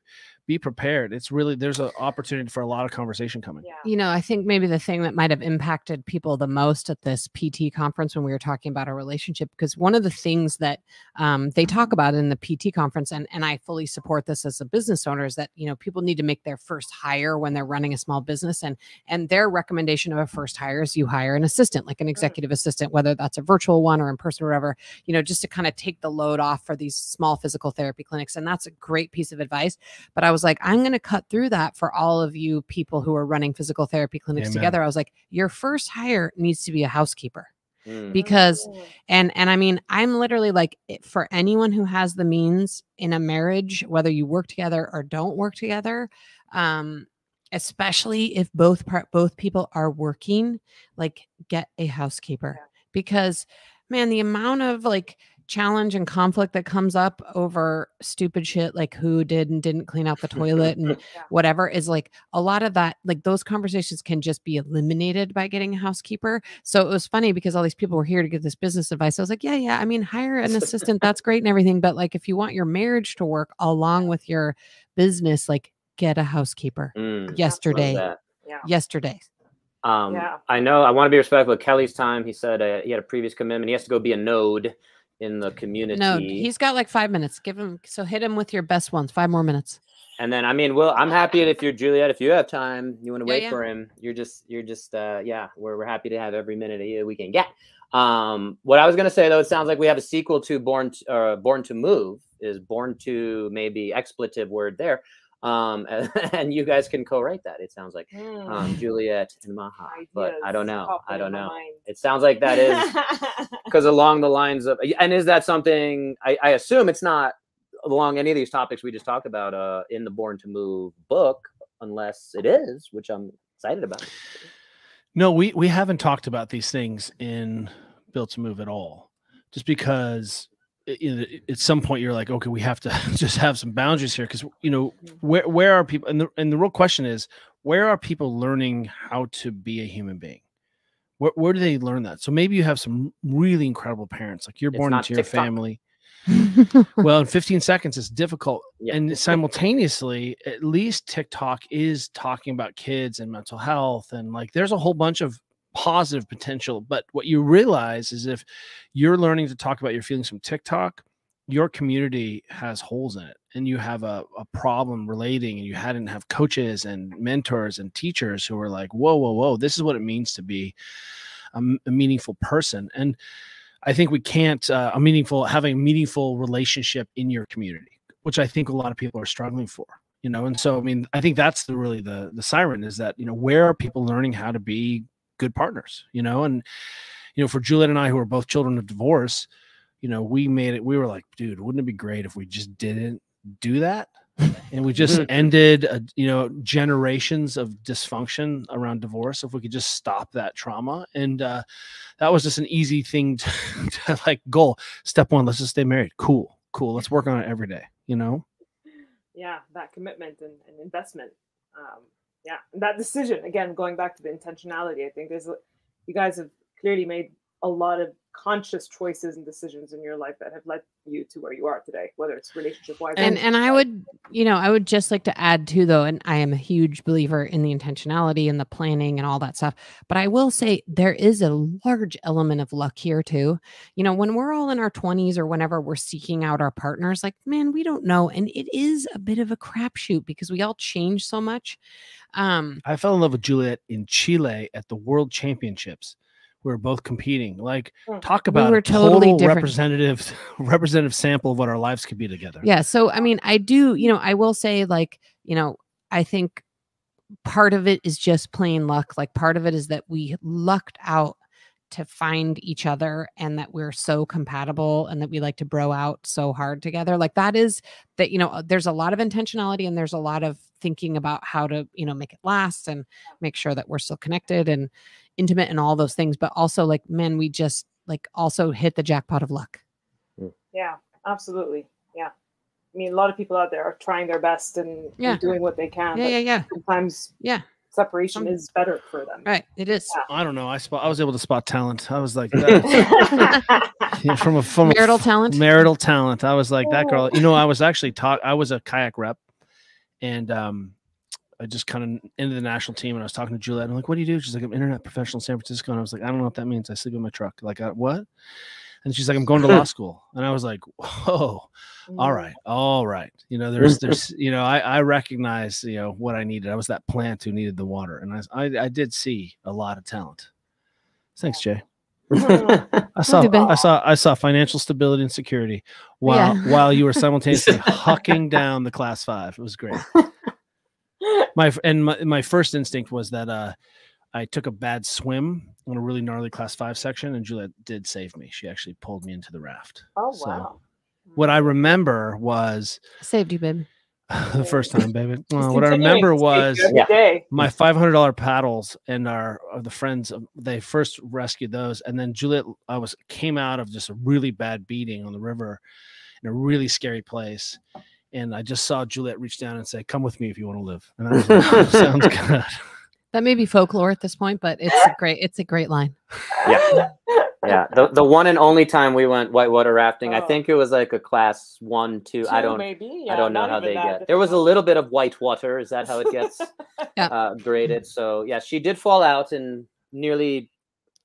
be prepared. It's really there's an opportunity for a lot of conversation coming. Yeah. you know, I think maybe the thing that might have impacted people the most at this PT conference when we were talking about our relationship, because one of the things that um, they talk about in the PT conference, and and I fully support this as a business owner, is that you know people need to make their first hire when they're running a small business, and and their recommendation of a first hire is you hire an assistant, like an executive assistant, whether that's a virtual one or in person or whatever, you know, just to kind of take the load off for these small physical therapy clinics, and that's a great piece of advice. But I was like, I'm going to cut through that for all of you people who are running physical therapy clinics Amen. together. I was like, your first hire needs to be a housekeeper. Mm. Because Mm. And and I mean, I'm literally like for anyone who has the means in a marriage, whether you work together or don't work together, um especially if both part both people are working, like get a housekeeper Yeah. because man, the amount of like challenge and conflict that comes up over stupid shit like who did and didn't clean out the [LAUGHS] toilet and Yeah. whatever is like a lot of that like those conversations can just be eliminated by getting a housekeeper so it was funny because all these people were here to give this business advice i was like yeah yeah i mean hire an assistant [LAUGHS] that's great and everything but like if you want your marriage to work along with your business like get a housekeeper Mm, yesterday. Yeah. yesterday Um, Yeah. I know I want to be respectful of Kelly's time. He said uh, he had a previous commitment. He has to go be a node in the community. no he's got like five minutes give him so hit him with your best ones five more minutes And then I mean, well, I'm happy if you're Juliet, if you have time, you want to Yeah, wait yeah. for him. You're just, you're just, uh, yeah, we're we're happy to have every minute of you we can get. Um, what I was gonna say though, it sounds like we have a sequel to Born, to, uh, Born to Move is Born to maybe expletive word there. Um, [LAUGHS] and, you guys can co-write that. It sounds like Mm. um, Juliet and Maha, but I don't know. I don't know. mind. It sounds like that is [LAUGHS] because along the lines of and is that something I, I assume it's not along any of these topics we just talked about uh in the born to move book unless it is which i'm excited about No, we we haven't talked about these things in Built to Move at all, just because you know, at some point you're like, okay, we have to [LAUGHS] just have some boundaries here because you know mm-hmm. where where are people? And the and the real question is, where are people learning how to be a human being? Where, where do they learn that? So maybe you have some really incredible parents, like you're It's born into your TikTok. family. [LAUGHS] well, in 15 seconds, it's difficult. Yeah. And simultaneously, at least TikTok is talking about kids and mental health. And like there's a whole bunch of positive potential. But what you realize is if you're learning to talk about your feelings from TikTok, your community has holes in it and you have a, a problem relating and you hadn't have coaches and mentors and teachers who are like whoa whoa whoa this is what it means to be a meaningful person and i think we can't uh, a meaningful having a meaningful relationship in your community which i think a lot of people are struggling for you know and so i mean i think that's the really the the siren is that you know where are people learning how to be good partners you know and you know for juliet and i who are both children of divorce you know we made it we were like dude wouldn't it be great if we just didn't do that? And we just [LAUGHS] ended uh, you know generations of dysfunction around divorce if we could just stop that trauma. And uh that was just an easy thing [LAUGHS] to, to like goal. Step one let's just stay married. Cool cool. Let's work on it every day you know? Yeah that commitment and, and investment um, yeah and that decision again going back to the intentionality i think is you guys have clearly made a lot of conscious choices and decisions in your life that have led you to where you are today whether it's relationship wise and and I would, you know, I would just like to add too, though, and I am a huge believer in the intentionality and the planning and all that stuff. But I will say there is a large element of luck here too. You know, when we're all in our twenties or whenever we're seeking out our partners, like man, we don't know, and it is a bit of a crapshoot because we all change so much. Um, i fell in love with juliet in chile at the world championships we were both competing like Mm. talk about were a totally total different. representative [LAUGHS] representative sample of what our lives could be together Yeah. So, I mean, I do, you know, I will say, like, you know, I think part of it is just plain luck. Like, part of it is that we lucked out to find each other and that we're so compatible and that we like to bro out so hard together. Like, that is that, you know, uh, there's a lot of intentionality and there's a lot of thinking about how to, you know, make it last and make sure that we're still connected and intimate and all those things. But also, like, man, we just like also hit the jackpot of luck. Hmm. yeah absolutely yeah i mean a lot of people out there are trying their best and, Yeah. and doing what they can Yeah. Yeah. Yeah. sometimes Yeah. Separation is better for them Right. It is. i don't know i spot i was able to spot talent i was like [LAUGHS] [LAUGHS] yeah, from a from Marital f- talent. marital talent i was like that girl Oh. you know i was actually taught i was a kayak rep and um I just kind of into the national team and I was talking to Juliet. I'm like, what do you do? She's like, I'm internet professional in San Francisco. And I was like, I don't know what that means. I sleep in my truck. Like, I, what? And she's like, I'm going to law school. And I was like, whoa, all right, all right. You know, there's, there's, you know, I, I recognize, you know, what I needed. I was that plant who needed the water. And I, I, I did see a lot of talent. Thanks, Jay. [LAUGHS] I saw, I saw, I saw financial stability and security while, Yeah. while you were [LAUGHS] simultaneously hucking down the class five. It was great [LAUGHS] my and my, my first instinct was that uh I took a bad swim on a really gnarly class five section, and Juliet did save me. She actually pulled me into the raft. oh So, wow What I remember was Saved you, baby. [LAUGHS] the first time, baby. [LAUGHS] Just Uh, what I remember was you every Yeah. day. my five hundred dollar paddles and our uh, the friends. uh, They first rescued those, and then Juliet. I was came out of just a really bad beating on the river in a really scary place. And I just saw Juliet reach down and say, "Come with me if you want to live." And I was like, "Sounds [LAUGHS] good." That may be folklore at this point, but it's a great. It's a great line. yeah. [LAUGHS] Yeah. The, the one and only time we went whitewater rafting, I Oh. think it was like a class one, two. I don't maybe I don't know how they that get. There was a little bit of white water. Is that how it gets [LAUGHS] Yeah. uh, graded? So yeah, she did fall out and nearly,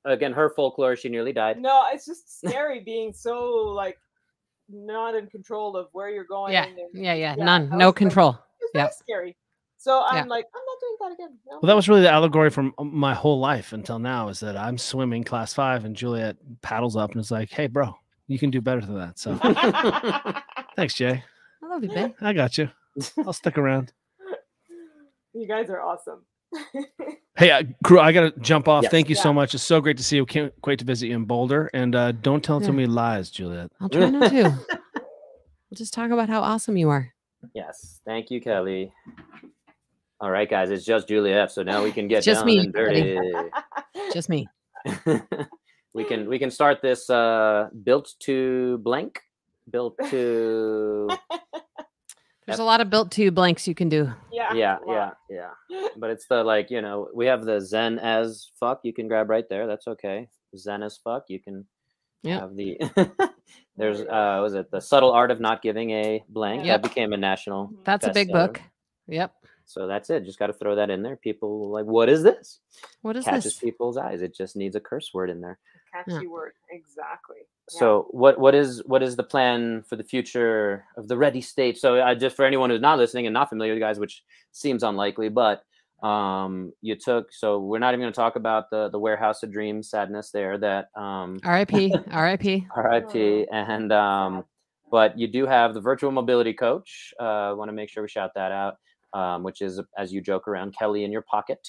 again, her folklore. She nearly died. no it's just scary being so like not in control of where you're going Yeah, and- yeah, yeah. Yeah, None. No was like- control. it's very Yep. scary so i'm Yeah. like i'm not doing that again no. Well, that was really the allegory from um, my whole life until now is that I'm swimming class five and Juliet paddles up and is like, hey, bro, you can do better than that. So [LAUGHS] thanks, Jay. I love you, babe. I got you. I'll stick around. you guys are awesome [LAUGHS] Hey, uh, crew, I got to jump off. Yes. Thank you so much. It's so great to see you. Can't wait to visit you in Boulder. And uh, don't tell too many lies, Juliet. I'll try not to. [LAUGHS] We'll just talk about how awesome you are. yes. Thank you, Kelly. All right, guys. It's just Julia F, So now we can get Just down me, and dirty. [LAUGHS] Just me. [LAUGHS] we can we can start this uh, built to blank. built [LAUGHS] to There's a lot of built to blanks you can do. Yeah. yeah, yeah, yeah. But it's the like, you know, we have the Zen as fuck. You can grab right there. That's okay. Zen as fuck. You can Yep. have the there's uh was it the subtle art of not giving a blank Yep. that became a national That's a big book. Yep. So that's it. Just got to throw that in there. People like, what is this? What is Catches this? people's eyes. It just needs a curse word in there. Catchy word. Exactly. Yeah. So what what is what is the plan for the future of the ready state? So uh, just for anyone who's not listening and not familiar with you guys, which seems unlikely, but um you took so we're not even going to talk about the the warehouse of dreams sadness there that um R.I.P. R.I.P. RIP and um but you do have the virtual mobility coach uh want to make sure we shout that out um which is as you joke around Kelly in your pocket.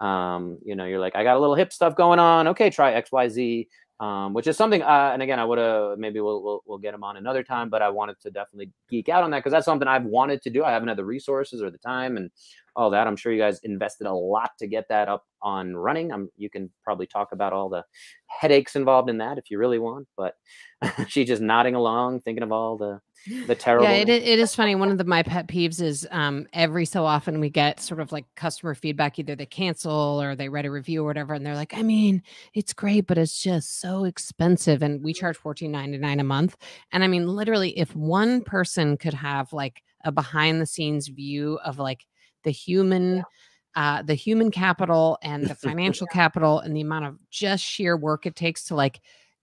Um you know you're like I got a little hip stuff going on. Okay try XYZ um which is something uh and again I would have maybe we'll, we'll we'll get him on another time but I wanted to definitely geek out on that because that's something I've wanted to do. I haven't had the resources or the time and all that I'm sure you guys invested a lot to get that up on running I'm you can probably talk about all the headaches involved in that if you really want but [LAUGHS] she's just nodding along thinking of all the the terrible Yeah, it, it is funny. One of the, my pet peeves is um, every so often we get sort of like customer feedback. Either they cancel or they write a review or whatever, and they're like, "I mean, it's great, but it's just so expensive." And we charge fourteen ninety nine a month. And I mean, literally, if one person could have like a behind the scenes view of like the human. Uh, the human capital and the [LAUGHS] financial capital and the amount of just sheer work it takes to like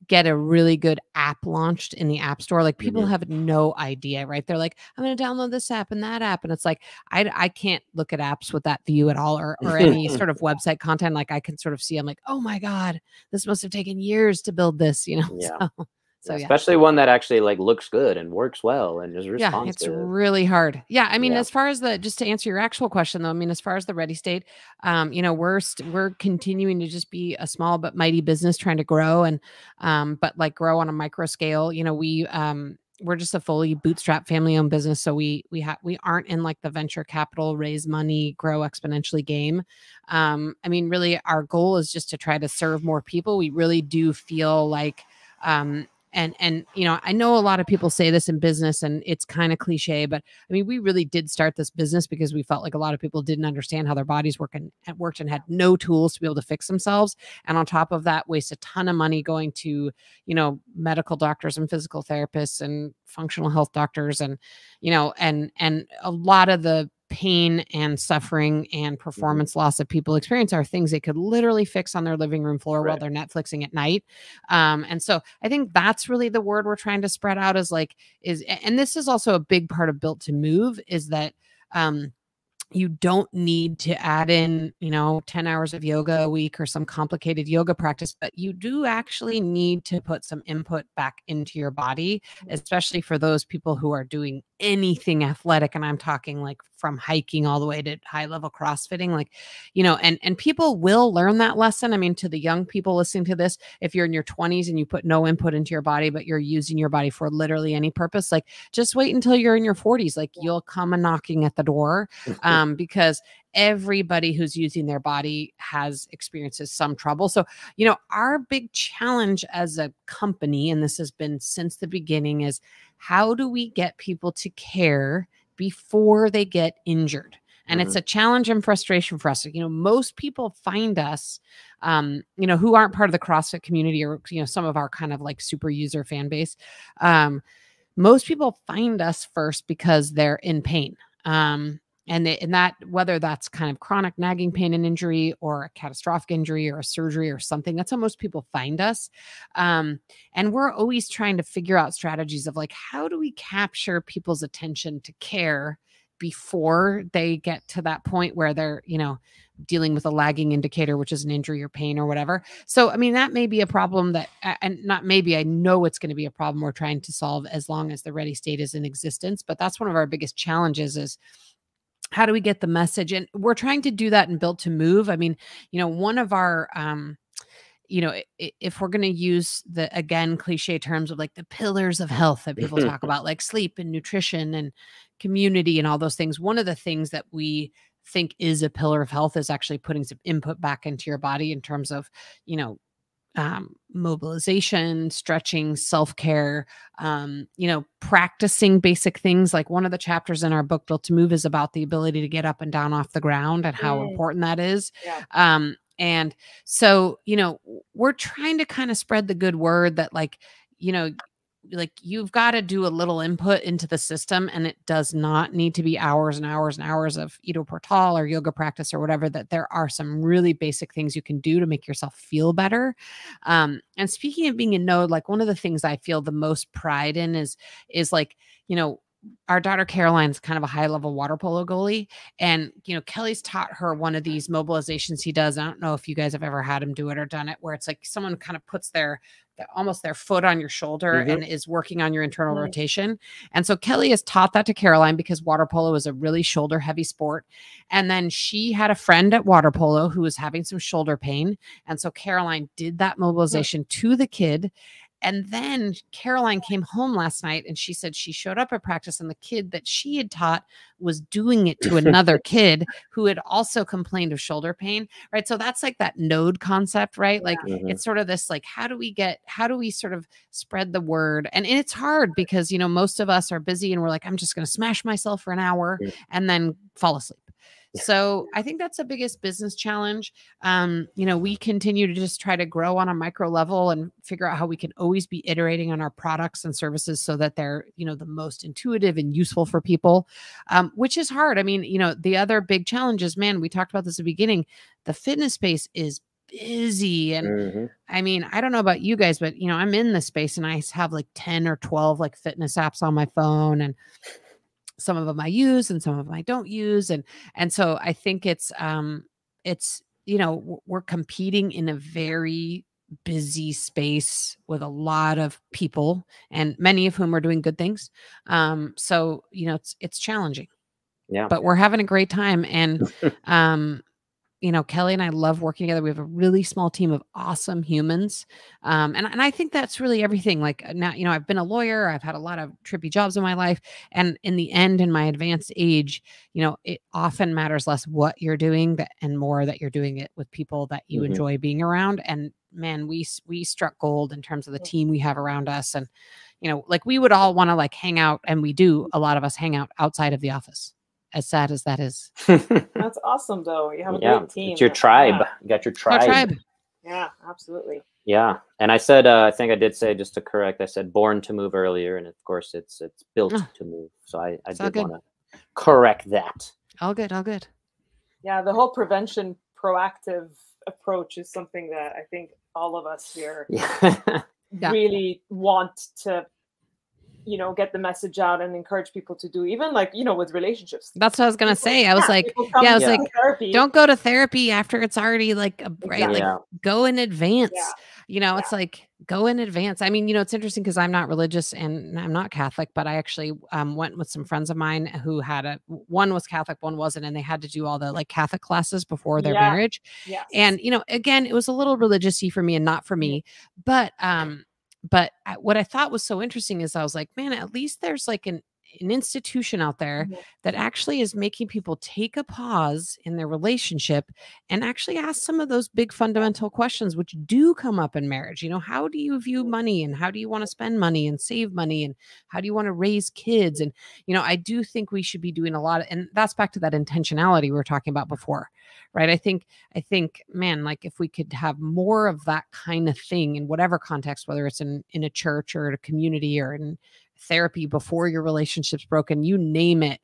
get a really good app launched in the app store like people Mhm. have no idea right they're like i'm going to download this app and that app and it's like i i can't look at apps with that view at all or or any [LAUGHS] sort of website content like i can sort of see i'm like oh my god this must have taken years to build this you know [LAUGHS] Yeah. so, so yeah especially one that actually like looks good and works well and is yeah responsive it's really hard. Yeah i mean Yeah. as far as the just to answer your actual question though i mean as far as the ready state um you know we're st- we're continuing to just be a small but mighty business trying to grow and um but like grow on a micro scale. You know we um we're just a fully bootstrap family owned business so we we have we aren't in like the venture capital raise money grow exponentially game. Um i mean really our goal is just to try to serve more people. We really do feel like um and and you know i know a lot of people say this in business and it's kind of cliche but i mean we really did start this business because we felt like a lot of people didn't understand how their bodies work and, worked and had no tools to be able to fix themselves. And on top of that waste a ton of money going to you know medical doctors and physical therapists and functional health doctors and you know and and a lot of the pain and suffering and performance loss that people experience are things they could literally fix on their living room floor while they're netflixing at night. Um and so i think that's really the word we're trying to spread out is like is and this is also a big part of built to move is that um you don't need to add in you know 10 hours of yoga a week or some complicated yoga practice but you do actually need to put some input back into your body especially for those people who are doing anything athletic and i'm talking like from hiking all the way to high level crossfitting like you know and and people will learn that lesson. I mean to the young people listening to this if you're in your 20s and you put no input into your body but you're using your body for literally any purpose like just wait until you're in your 40s like you'll come a knocking at the door um because everybody who's using their body has experiences some trouble. So you know our big challenge as a company and this has been since the beginning is how do we get people to care before they get injured? And it's a challenge and frustration for us. You know most people find us um you know who aren't part of the crossfit community or you know some of our kind of like super user fan base um most people find us first because they're in pain. Um and and that whether that's kind of chronic nagging pain and injury or a catastrophic injury or a surgery or something that's how most people find us. Um and we're always trying to figure out strategies of like how do we capture people's attention to care before they get to that point where they're you know dealing with a lagging indicator which is an injury or pain or whatever. So i mean that may be a problem that and not maybe i know it's going to be a problem we're trying to solve as long as the ready state is in existence but that's one of our biggest challenges is how do we get the message? And we're trying to do that in built to move. I mean you know one of our um you know if we're going to use the again cliche terms of like the pillars of health that people talk [LAUGHS] about like sleep and nutrition and community and all those things one of the things that we think is a pillar of health is actually putting some input back into your body in terms of you know um, mobilization, stretching, self care, um, you know, practicing basic things. Like one of the chapters in our book, Built to Move, is about the ability to get up and down off the ground and how Mm. important that is. Yeah. Um, and so, you know, we're trying to kind of spread the good word that, like, you know, like you've got to do a little input into the system and it does not need to be hours and hours and hours of Ido Portal or yoga practice or whatever that there are some really basic things you can do to make yourself feel better um and speaking of being a node like one of the things i feel the most pride in is is like you know our daughter Caroline's kind of a high level water polo goalie. And, you know, Kelly's taught her one of these mobilizations he does. I don't know if you guys have ever had him do it or done it, where it's like someone kind of puts their, their almost their foot on your shoulder Mhm. and is working on your internal Mhm. rotation. And so Kelly has taught that to Caroline because water polo is a really shoulder heavy sport. And then she had a friend at water polo who was having some shoulder pain. And so Caroline did that mobilization to the kid. And then Caroline came home last night and she said she showed up at practice and the kid that she had taught was doing it to [LAUGHS] another kid who had also complained of shoulder pain. Right. So that's like that node concept, right? Like it's mm-hmm. sort of this like, how do we get, how do we sort of spread the word? And, and it's hard because, you know, most of us are busy and we're like, I'm just going to smash myself for an hour Yeah. and then fall asleep. So I think that's the biggest business challenge. Um, you know, we continue to just try to grow on a micro level and figure out how we can always be iterating on our products and services so that they're, you know, the most intuitive and useful for people, um, which is hard. I mean, you know, the other big challenge is, man, we talked about this at the beginning. The fitness space is busy and Mhm. I mean, I don't know about you guys, but you know, I'm in this space and I have like 10 or 12 like fitness apps on my phone and some of them I use and some of them I don't use and and so I think it's um it's you know, we're competing in a very busy space with a lot of people and many of whom are doing good things. Um so, you know, it's it's challenging, Yeah. but we're having a great time and [LAUGHS] um you know, Kelly and I love working together. We have a really small team of awesome humans. Um, and, and I think that's really everything. Like uh, now, you know, I've been a lawyer, I've had a lot of trippy jobs in my life. And in the end, in my advanced age, you know, it often matters less what you're doing that, and more that you're doing it with people that you Mhm. enjoy being around. And man, we we struck gold in terms of the team we have around us. And, you know, like we would all want to like hang out, and we do, a lot of us hang out outside of the office. As sad as that is. [LAUGHS] That's awesome, though. You have a yeah. great team. It's your Yeah. tribe. You got your Our tribe. tribe. Yeah, absolutely. Yeah, and I said uh, I think I did say just to correct. I said born to move earlier, and of course it's it's built Oh. to move. So I, I It's did want to correct that. All good. All good. Yeah, the whole prevention proactive approach is something that I think all of us here [LAUGHS] Yeah. Yeah. really want to you know get the message out and encourage people to do even like you know with relationships That's what I was gonna People- say. I was yeah, like, yeah, I was to like, therapy don't go to therapy after it's already like a right. Like yeah. go in advance. Yeah. You know, it's like go in advance. I mean, you know, it's interesting because I'm not religious and I'm not Catholic, but I actually um, went with some friends of mine who had a one was Catholic, one wasn't, and they had to do all the like Catholic classes before their Yeah. marriage. yes. and you know again it was a little religiousy for me and not for me but um but I, what i thought was so interesting is i was like man at least there's like an an institution out there Mhm. that actually is making people take a pause in their relationship and actually ask some of those big fundamental questions which do come up in marriage you know how do you view money and how do you want to spend money and save money and how do you want to raise kids? And you know i do think we should be doing a lot of, and that's back to that intentionality we were talking about before right? I think i think man like if we could have more of that kind of thing in whatever context whether it's in in a church or a community or in therapy before your relationship's broken you name it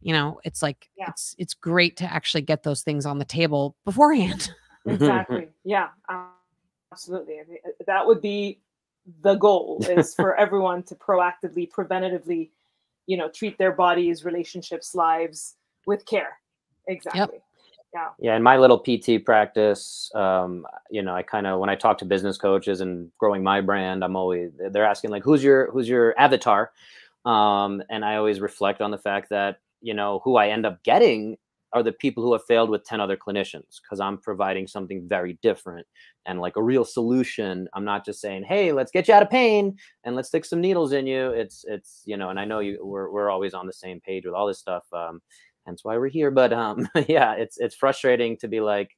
you know it's like Yeah. it's it's great to actually get those things on the table beforehand. [LAUGHS] Exactly. [LAUGHS] Yeah um, absolutely I mean, uh, that would be the goal is for [LAUGHS] everyone to proactively preventatively you know treat their bodies relationships lives with care. Exactly Yeah, yeah in my little PT practice, um, you know, I kind of when I talk to business coaches and growing my brand, I'm always they're asking like, "Who's your who's your avatar?" Um, and I always reflect on the fact that you know who I end up getting are the people who have failed with 10 other clinicians because I'm providing something very different and like a real solution. I'm not just saying, "Hey, let's get you out of pain and let's stick some needles in you." It's it's you know, and I know you we're we're always on the same page with all this stuff. Um, hence why we're here. But um, [LAUGHS] yeah, it's it's frustrating to be like,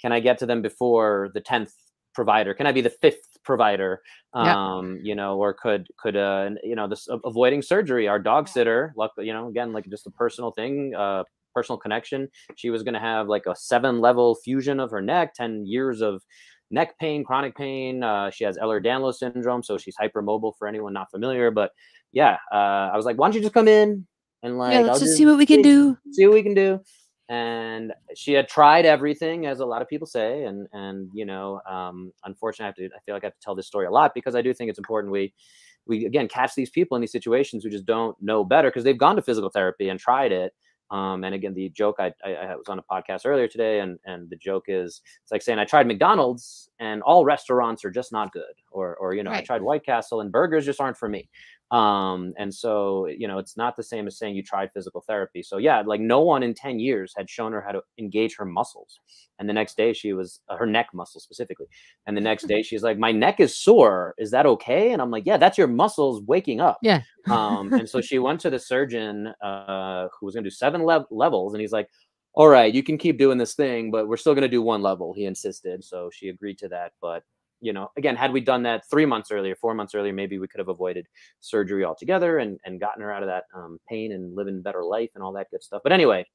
can I get to them before the tenth provider? Can I be the fifth provider? Yeah. Um, you know, or could could uh, you know this avoiding surgery? Our dog sitter, luck, you know, again, like just a personal thing, uh, personal connection. She was going to have like a seven level fusion of her neck, ten years of neck pain, chronic pain. Uh, she has Ehlers-Danlos syndrome, so she's hypermobile for anyone not familiar. But yeah, uh, I was like, why don't you just come in and like, yeah, let's just see what we can see- do. see what we can do. And she had tried everything as a lot of people say and and you know um unfortunately i have to i feel like i have to tell this story a lot because i do think it's important we we again catch these people in these situations who just don't know better because they've gone to physical therapy and tried it. Um and again the joke I, I i was on a podcast earlier today and and the joke is it's like saying i tried mcdonald's and all restaurants are just not good or or you know i tried white castle and burgers just aren't for me um and so you know it's not the same as saying you tried physical therapy. So yeah like no one in 10 years had shown her how to engage her muscles. And the next day she was uh, her neck muscle specifically. And the next day she's like my neck is sore. Is that okay? And i'm like yeah that's your muscles waking up. Yeah. um and so [LAUGHS] she went to the surgeon uh who was going to do seven lev- levels and he's like all right you can keep doing this thing but we're still going to do one level he insisted. So she agreed to that but you know again had we done that three months earlier four months earlier maybe we could have avoided surgery altogether and and gotten her out of that um, pain and living better life and all that good stuff but anyway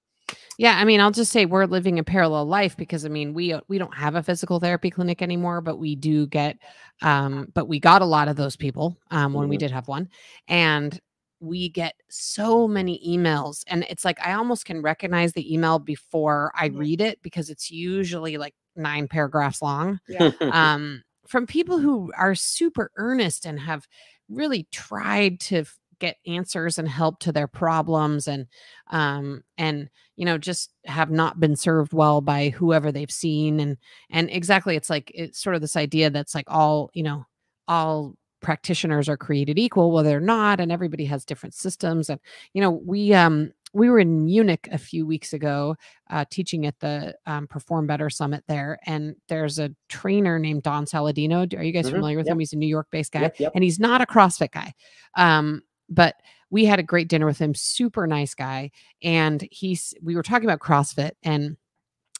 Yeah, I mean, I'll just say we're living a parallel life because I mean, we we don't have a physical therapy clinic anymore, but we do get um but we got a lot of those people um when we Mhm. did have one and we get so many emails and it's like I almost can recognize the email before I Mhm. read it because it's usually like 9 paragraphs long Yeah. um, from people who are super earnest and have really tried to get answers and help to their problems and um and you know just have not been served well by whoever they've seen and and exactly it's like it's sort of this idea that's like all you know all practitioners are created equal well they're not and everybody has different systems and you know we um we were in munich a few weeks ago uh, teaching at the um, Perform Better Summit there, and there's a trainer named Don Saladino. Are you guys Mhm, familiar with yep. him? He's a New York-based guy, Yep, yep. and he's not a CrossFit guy. Um, but we had a great dinner with him. Super nice guy, and he's we were talking about CrossFit, and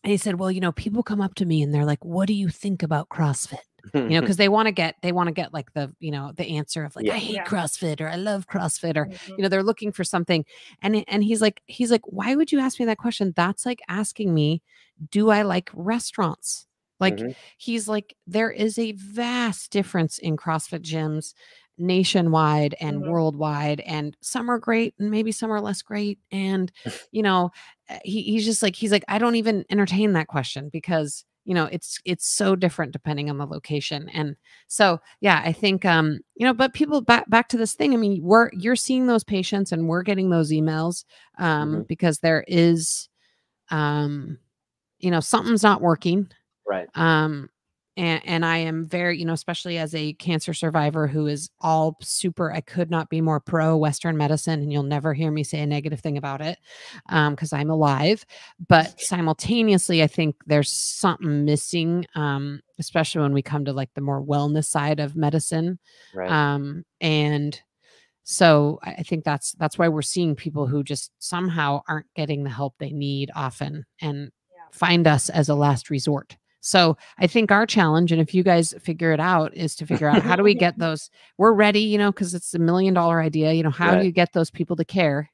and he said, "Well, you know, people come up to me and they're like, "What do you think about CrossFit?" You know because [LAUGHS] they want to get they want to get like the you know the answer of like Yeah. i hate Yeah. crossfit or i love crossfit or Mhm. you know they're looking for something and and he's like he's like why would you ask me that question that's like asking me do i like restaurants like Mhm. he's like there is a vast difference in crossfit gyms nationwide and Mhm. worldwide and some are great and maybe some are less great and [LAUGHS] you know uh, he, he's just like he's like i don't even entertain that question because you know it's it's so different depending on the location and so yeah i think um you know but people back back to this thing i mean we're you're seeing those patients and we're getting those emails um Mhm. because there is um you know something's not working right um and, and i am very you know especially as a cancer survivor who is all super i could not be more pro western medicine and you'll never hear me say a negative thing about it um because i'm alive but simultaneously i think there's something missing um especially when we come to like the more wellness side of medicine right um and so I I think that's that's why we're seeing people who just somehow aren't getting the help they need often and Yeah. find us as a last resort. So I think our challenge, and if you guys figure it out, is to figure out how do we [LAUGHS] get those. We're ready, you know, because it's a million dollar idea. You know, how Right. do you get those people to care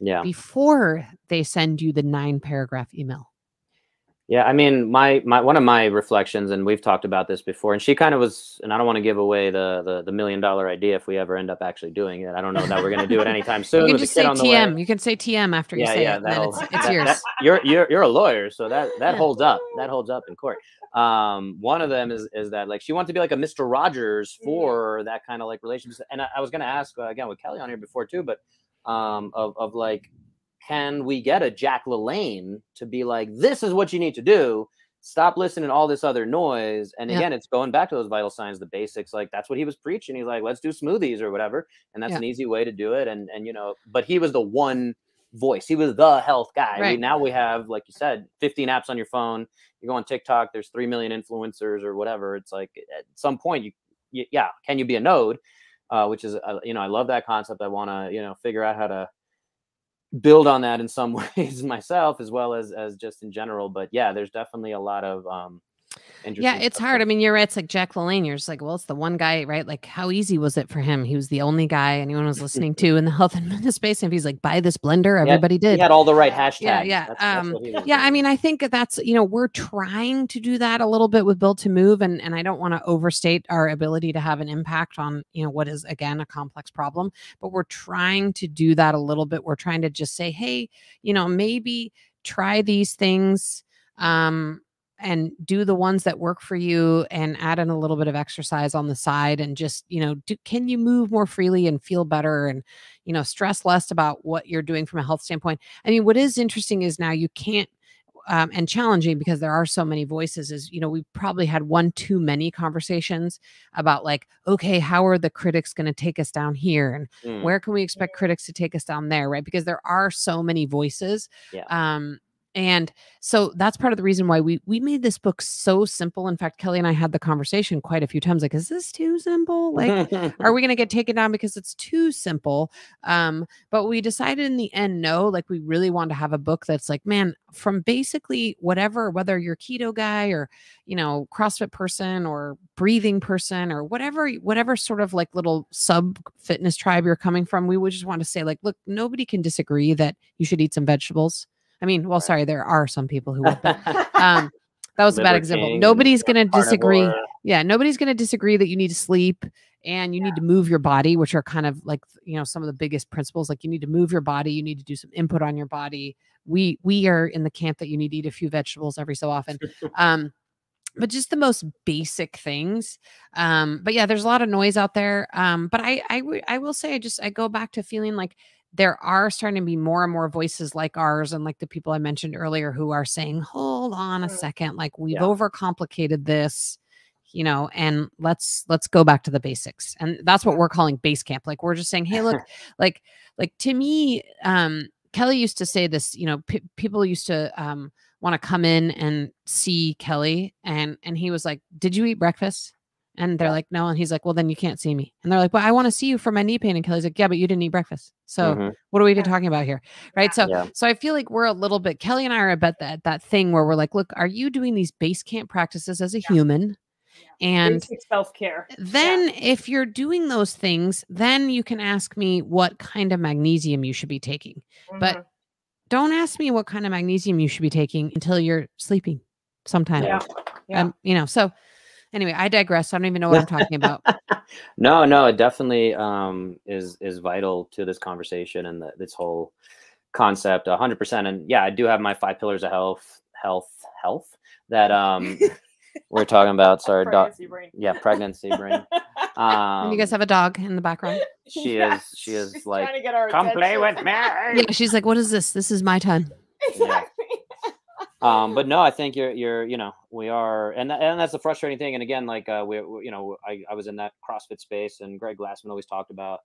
yeah before they send you the nine paragraph email? Yeah, I mean, my my one of my reflections, and we've talked about this before, and she kind of was, and I don't want to give away the, the the million dollar idea if we ever end up actually doing it. I don't know that we're going to do it anytime soon. You can just say. TM. You can say TM after you say yeah, it. that'll- it's, it's yours. [LAUGHS] that- you're you're you're a lawyer, so that that Yeah. holds up. That holds up in court. Um, one of them is is that like she wanted to be like a Mister Rogers Yeah. for that kind of like relationship. And I, I was going to ask uh, again with Kelly on here before too, but um, of of like, can we get a Jack LaLanne to be like, this is what you need to do. Stop listening to all this other noise. And Yeah. again, it's going back to those vital signs, the basics. Like that's what he was preaching. He's like, let's do smoothies or whatever, and that's Yeah. an easy way to do it. And and you know, but he was the one voice. He was the health guy. We, Right. now we have, like you said, 15 apps on your phone. You go on TikTok, there's 3 million influencers or whatever. It's like at some point, you, you yeah, can you be a node? Uh, which is, uh, you know, I love that concept. I want to, you know, figure out how to build on that in some [LAUGHS] ways myself as well as as just in general but yeah there's definitely a lot of um Yeah, it's hard. I mean, you're right. It's like Jack LaLanne. You're just like, well, it's the one guy, right? Like, how easy was it for him? He was the only guy anyone was listening to in the health and fitness space. And if he's like, buy this blender, Yeah, everybody did. He had all the right hashtags. Yeah, yeah, That's, um, Yeah, I mean, I think that's you know we're trying to do that a little bit with Built to Move, and and I don't want to overstate our ability to have an impact on you know what is again a complex problem, but we're trying to do that a little bit. We're trying to just say, hey, you know, maybe try these things. Um, and do the ones that work for you and add in a little bit of exercise on the side and just you know do, can you move more freely and feel better and you know stress less about what you're doing from a health standpoint? I mean what is interesting is now you can't um, and challenging because there are so many voices is you know we probably had one too many conversations about like okay how are the critics going to take us down here and Mm, where can we expect critics to take us down there? Right? Because there are so many voices Yeah. um and so that's part of the reason why we we made this book so simple. In fact kelly and i had the conversation quite a few times like is this too simple? Like are we [LAUGHS] going to get taken down because it's too simple? Um but we decided in the end no like we really want to have a book that's like man from basically whatever whether you're keto guy or you know crossfit person or breathing person or whatever whatever sort of like little sub fitness tribe you're coming from we would just want to say like look nobody can disagree that you should eat some vegetables i mean well sorry there are some people who would but [LAUGHS] um that was a bad example. King nobody's going to disagree carnivore. yeah nobody's going to disagree that you need to sleep and you need to move your body which are kind of like you know some of the biggest principles like you need to move your body you need to do some input on your body. We we are in the camp that you need to eat a few vegetables every so often [LAUGHS] um but just the most basic things um but yeah there's a lot of noise out there um but i i will say i just i go back to feeling like there are starting to be more and more voices like ours and like the people i mentioned earlier who are saying hold on a Mm. second like we've Yeah. overcomplicated this you know and let's let's go back to the basics and that's what we're calling base camp like we're just saying hey look [LAUGHS] like like to me um kelly used to say this you know people used to um want to come in and see kelly and and he was like did you eat breakfast and they're Yeah. like no and he's like well then you can't see me and they're like well i want to see you for my knee pain and kelly's like yeah but you didn't eat breakfast so Mhm. what are we even Yeah. talking about here right so Yeah. so i feel like we're a little bit kelly and i are about that that thing where we're like look are you doing these base camp practices as a human and self care. then if you're doing those things then you can ask me what kind of magnesium you should be taking but don't ask me what kind of magnesium you should be taking until you're sleeping sometime yeah, yeah. um, you know so anyway i digress i don't even know what i'm talking [LAUGHS] about no, no, it definitely um, is is vital to this conversation and the, this whole concept, hundred percent. And yeah, I do have my five pillars of health, health, health that um, we're talking about. Sorry, doc- Pregnancy brain. yeah, pregnancy brain. [LAUGHS] Um, you guys have a dog in the background [LAUGHS] she Yeah, is, she is like, to get our come play with me. yeah she's like what is this this is my time exactly. Um but no i think you're you're you know we are and and that's the frustrating thing and again like uh we we- you know i, I was in that crossfit space and greg glassman always talked about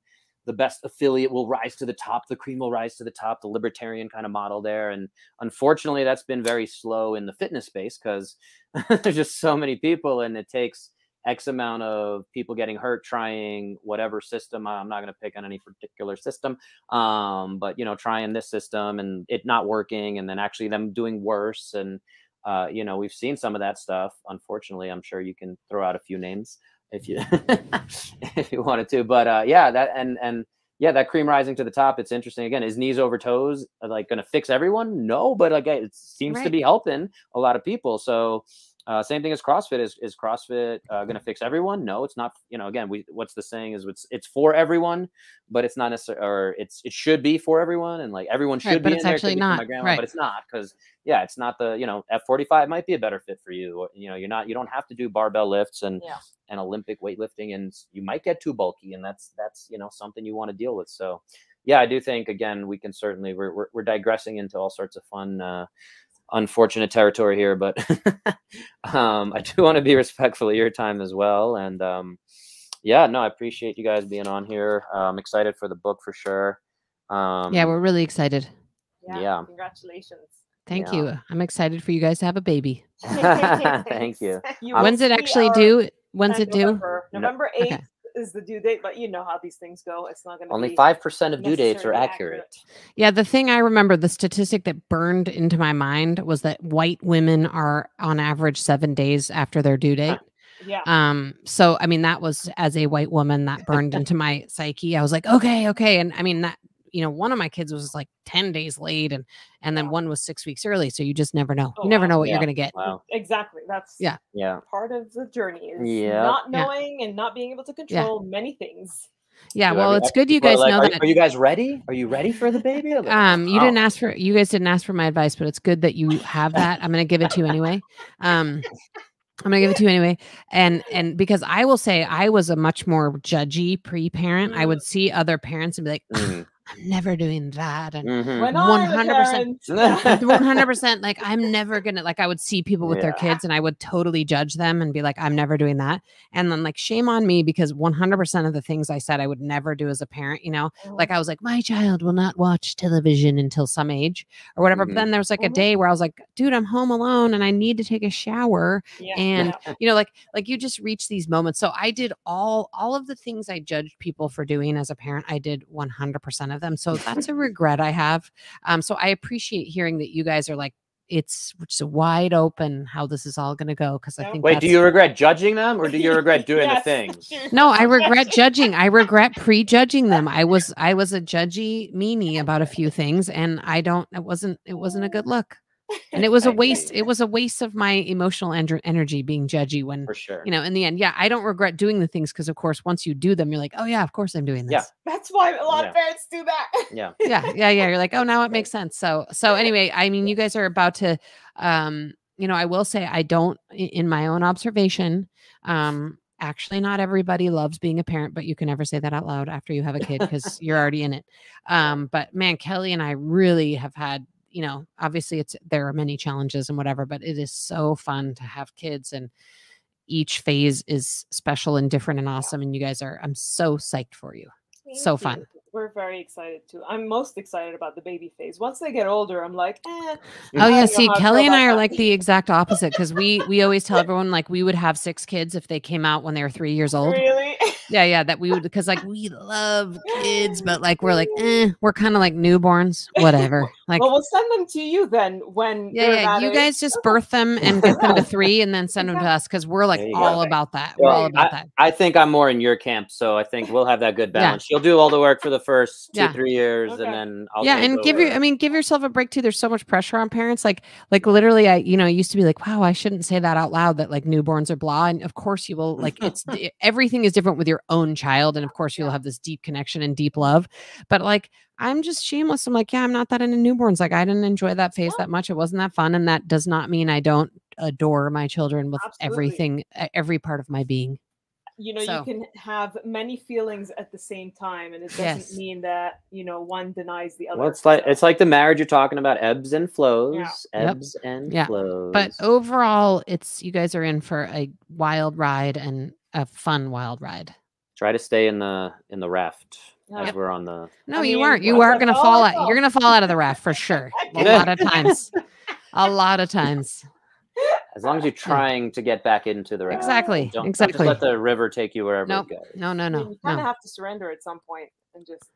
the best affiliate will rise to the top the cream will rise to the top the libertarian kind of model there and unfortunately that's been very slow in the fitness space because [LAUGHS] there's just so many people and it takes x amount of people getting hurt trying whatever system i'm not going to pick on any particular system um but you know trying this system and it not working and then actually them doing worse and uh you know we've seen some of that stuff. Unfortunately i'm sure you can throw out a few names if you [LAUGHS] if you wanted to but uh yeah that and and yeah that cream rising to the top it's interesting. Again is knees over toes uh, like gonna fix everyone? No but like it seems to be helping a lot of people so uh, same thing as CrossFit. Is is CrossFit uh, going to fix everyone? No, it's not. You know, again, we what's the saying is it's it's for everyone, but it's not necessarily, or it's it should be for everyone, and like everyone should Right, but be it's there. actually for not, my grandma, right. but it's not because yeah, it's not the you know F forty five might be a better fit for you. You know, you're not you don't have to do barbell lifts and Yeah. and Olympic weightlifting, and you might get too bulky, and that's that's you know something you want to deal with. So yeah, I do think again we can certainly we're we're, we're digressing into all sorts of fun. Uh, unfortunate territory here but [LAUGHS] um i do want to be respectful of your time as well and um yeah no i appreciate you guys being on here uh, i'm excited for the book for sure um yeah we're really excited Yeah. Yeah. Congratulations. thank Yeah. you i'm excited for you guys to have a baby [LAUGHS] [LAUGHS] thank you You when's it actually due when's it due November, November 8th. okay. Is the due date, but you know how these things go. It's not going to Only five percent of due dates are necessarily accurate. Yeah, the thing I remember, the statistic that burned into my mind was that white women are on average seven days after their due date. Yeah. Um, so I mean, that was as a white woman that burned into my psyche. I was like, okay, okay. And I mean that, you know, one of my kids was like 10 days late and and then Wow. one was six weeks early. So you just never know. Oh, You never wow. know what Yeah. you're gonna get. Wow. Exactly. That's Yeah. Yeah. part of the journey is Yeah. not Yeah. knowing and not being able to control many things. Yeah, Do well, every- it's good you guys like, know are, that. Are you guys ready? Are you ready for the baby? Like, um you "Oh." didn't ask for you guys didn't ask for my advice but it's good that you have that i'm gonna give it to you anyway um i'm gonna give it to you anyway and and because i will say i was a much more judgy pre-parent i would see other parents and be like Mm, i'm never doing that and mhm. When I'm a 100%. 100% like i'm never gonna like i would see people with their kids and i would totally judge them and be like i'm never doing that and then like shame on me because 100% of the things i said i would never do as a parent you know like I was like, my child will not watch television until some age or whatever. Mhm. But then there was like a Mhm. day where I was like, dude, I'm home alone and I need to take a shower. yeah, And yeah. you know, like like you just reach these moments. So I did all all of the things I judged people for doing as a parent. I did 100% of them. So that's a regret I have. Um, so I appreciate hearing that you guys are like, it's just wide open how this is all going to go because I think Wait, do you regret judging them or do you regret doing [LAUGHS] Yes. the things? [LAUGHS] no, I regret judging. I regret prejudging them. I was I was a judgy meanie about a few things and I don't it wasn't it wasn't a good look. And it was a waste it was a waste of my emotional ener- energy being judgy when For sure. you know in the end yeah I don't regret doing the things because of course once you do them you're like oh yeah of course I'm doing this. Yeah. That's why a lot Yeah. of parents do that. yeah. [LAUGHS] yeah yeah yeah you're like oh now it makes sense so so [LAUGHS] anyway i mean you guys are about to um you know i will say i don't in my own observation um actually not everybody loves being a parent but you can never say that out loud after you have a kid because you're already in it [LAUGHS] um but man kelly and i really have had you know obviously it's there are many challenges and whatever but it is so fun to have kids and each phase is special and different and awesome and you guys are i'm so psyched for you So Thank fun. We're very excited too. I'm most excited about the baby phase. Once they get older, I'm like, eh. Oh yeah, see, how I feel Kelly and I are like the exact opposite because we we always tell everyone like we would have six kids if they came out when they were three years old. Really? Yeah, yeah, that we would because like we love kids, but like we're like, eh, we're kind of like newborns, whatever. [LAUGHS] Like, well, we'll send them to you then when yeah, yeah, you age. guys just birth them and [LAUGHS] get them to three, and then send them to us because we're like all go. about that. We're all about that. I think I'm more in your camp, so I think we'll have that good balance. Yeah. balance. You'll do all the work for the first two, Yeah. three years, Okay. and then I'll yeah take and give your over. i mean give yourself a break too there's so much pressure on parents like like literally i you know used to be like wow i shouldn't say that out loud that like newborns are blah and of course you will like it's [LAUGHS] everything is different with your own child and of course you'll have this deep connection and deep love but like i'm just shameless i'm like yeah i'm not that into newborns like i didn't enjoy that phase that much it wasn't that fun and that does not mean i don't adore my children with Absolutely. everything every part of my being you know So- you can have many feelings at the same time and it doesn't Yes. mean that you know one denies the other Well, it's like it's like the marriage you're talking about, ebbs and flows, Yep. ebbs and Yeah. flows. but overall it's you guys are in for a wild ride and a fun wild ride try to stay in the in the raft as Yep. we're on the. No, I you mean, weren't. You once are I gonna fall, fall out. You're gonna fall out of the raft for sure. [LAUGHS] A lot of times. [LAUGHS] A lot of times. As long as you're mm. trying to get back into the raft. Exactly. Don't, don't exactly. just let the river take you wherever Nope. it goes. No, no, I mean, no, you kind of no. have to surrender at some point and just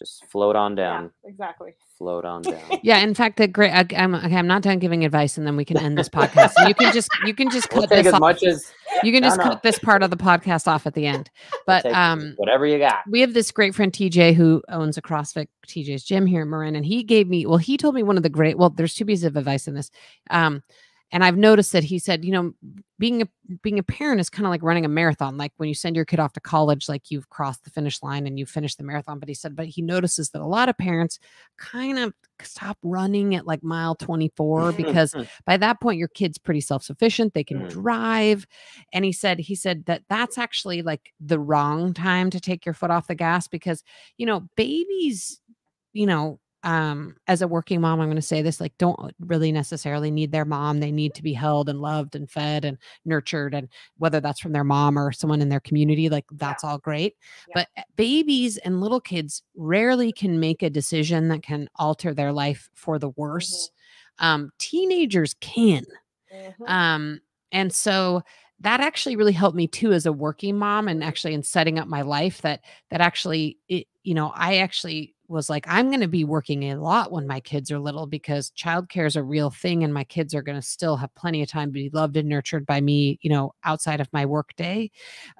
Just float on yeah, down. exactly Float on [LAUGHS] down. Yeah, in fact, the great. I, I'm okay, I'm not done giving advice, and then we can end this podcast. And you can just you can just [LAUGHS] We'll cut this as off. much as You can just no. cut this part of the podcast off at the end. we'll But um, whatever you got. we have this great friend TJ who owns a CrossFit TJ's gym here in Marin, and he gave me well, he told me one of the great well, there's two pieces of advice in this. Um, and I've noticed that he said, you know, being a being a parent is kind of like running a marathon. Like when you send your kid off to college, like you've crossed the finish line and you finished the marathon. But he said, but he notices that a lot of parents kind of stop running at like mile 24 because by that point your kid's pretty self-sufficient they can Mm. drive and he said he said that that's actually like the wrong time to take your foot off the gas because you know babies you know um as a working mom i'm going to say this like don't really necessarily need their mom. They need to be held and loved and fed and nurtured and whether that's from their mom or someone in their community like that's all great. Yeah. but uh, babies and little kids rarely can make a decision that can alter their life for the worse. Um teenagers can. Mhm. um and so that actually really helped me too as a working mom and actually in setting up my life that that actually it, you know i actually was like i'm going to be working a lot when my kids are little because childcare is a real thing and my kids are going to still have plenty of time to be loved and nurtured by me you know outside of my work day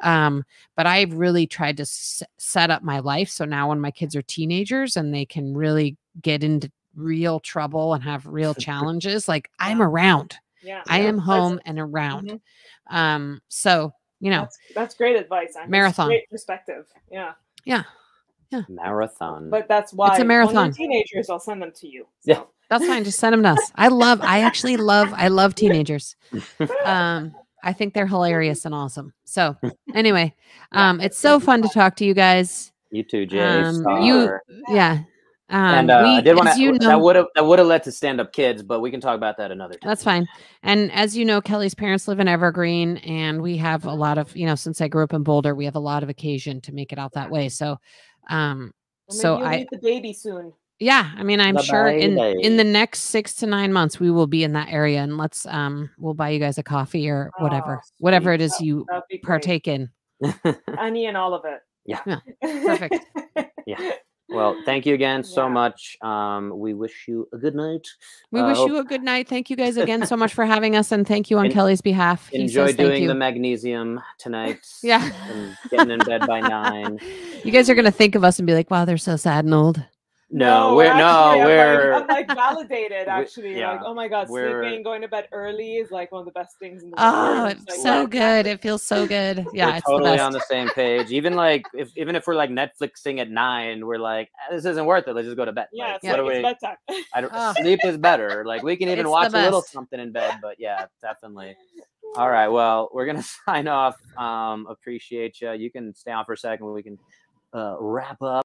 um, but i've really tried to set up my life so now when my kids are teenagers and they can really get into real trouble and have real [LAUGHS] challenges like i'm around Yeah. i yeah, am home and around Mhm. um so you know That's, that's great advice. That's Marathon. Great perspective. Yeah. yeah Marathon. But that's why it's a marathon. Teenagers, I'll send them to you. [LAUGHS] Yeah. That's fine. Just send them to us. I love, I actually love, I love [LAUGHS] teenagers. Um, I think they're hilarious and awesome. So [LAUGHS] anyway, um, it's so fun to talk to you guys. you too, Jay. Um, you, yeah. Um, and uh, I did want to. you that would have that would have led to stand up kids, but we can talk about that another time. that's fine. And as you know, Kelly's parents live in Evergreen, and we have a lot of, you know, since I grew up in Boulder, we have a lot of occasion to make it out that way. So, um, Well, so you'll I, meet the baby soon. yeah i mean i'm sure in in the next six to nine months we will be in that area and let's um we'll buy you guys a coffee or whatever Oh, whatever it is That- you That'd great. partake in Annie and all of it. Yeah. Yeah, perfect. [LAUGHS] Yeah. Well, thank you again so Yeah. much. Um, we wish you a good night. we Uh, wish you a good night thank you guys again so much [LAUGHS] for having us and thank you on En- kelly's behalf he Enjoy says thank doing the magnesium tonight. [LAUGHS] Yeah. and getting in bed by nine. [LAUGHS] you guys are gonna think of us and be like wow they're so sad and old No, we're no, actually, I'm we're like, I'm like validated [LAUGHS] actually. yeah, like, oh my god, we're- sleeping, going to bed early is like one of the best things in the oh world. it's It's like, so wow. good it feels so good [LAUGHS] yeah we're it's totally the best on the same page. Even like if even if we're like Netflixing at nine, we're like, "Ah, this isn't worth it. Let's just go to bed. Yeah, Like, it's what like do we? bedtime. I don't, Oh. sleep is better. Like we [LAUGHS] can even It's watch a little something in bed, but yeah, definitely. All right. Well, we're gonna sign off. Um, appreciate you. You can stay on for a second. We can uh, wrap up.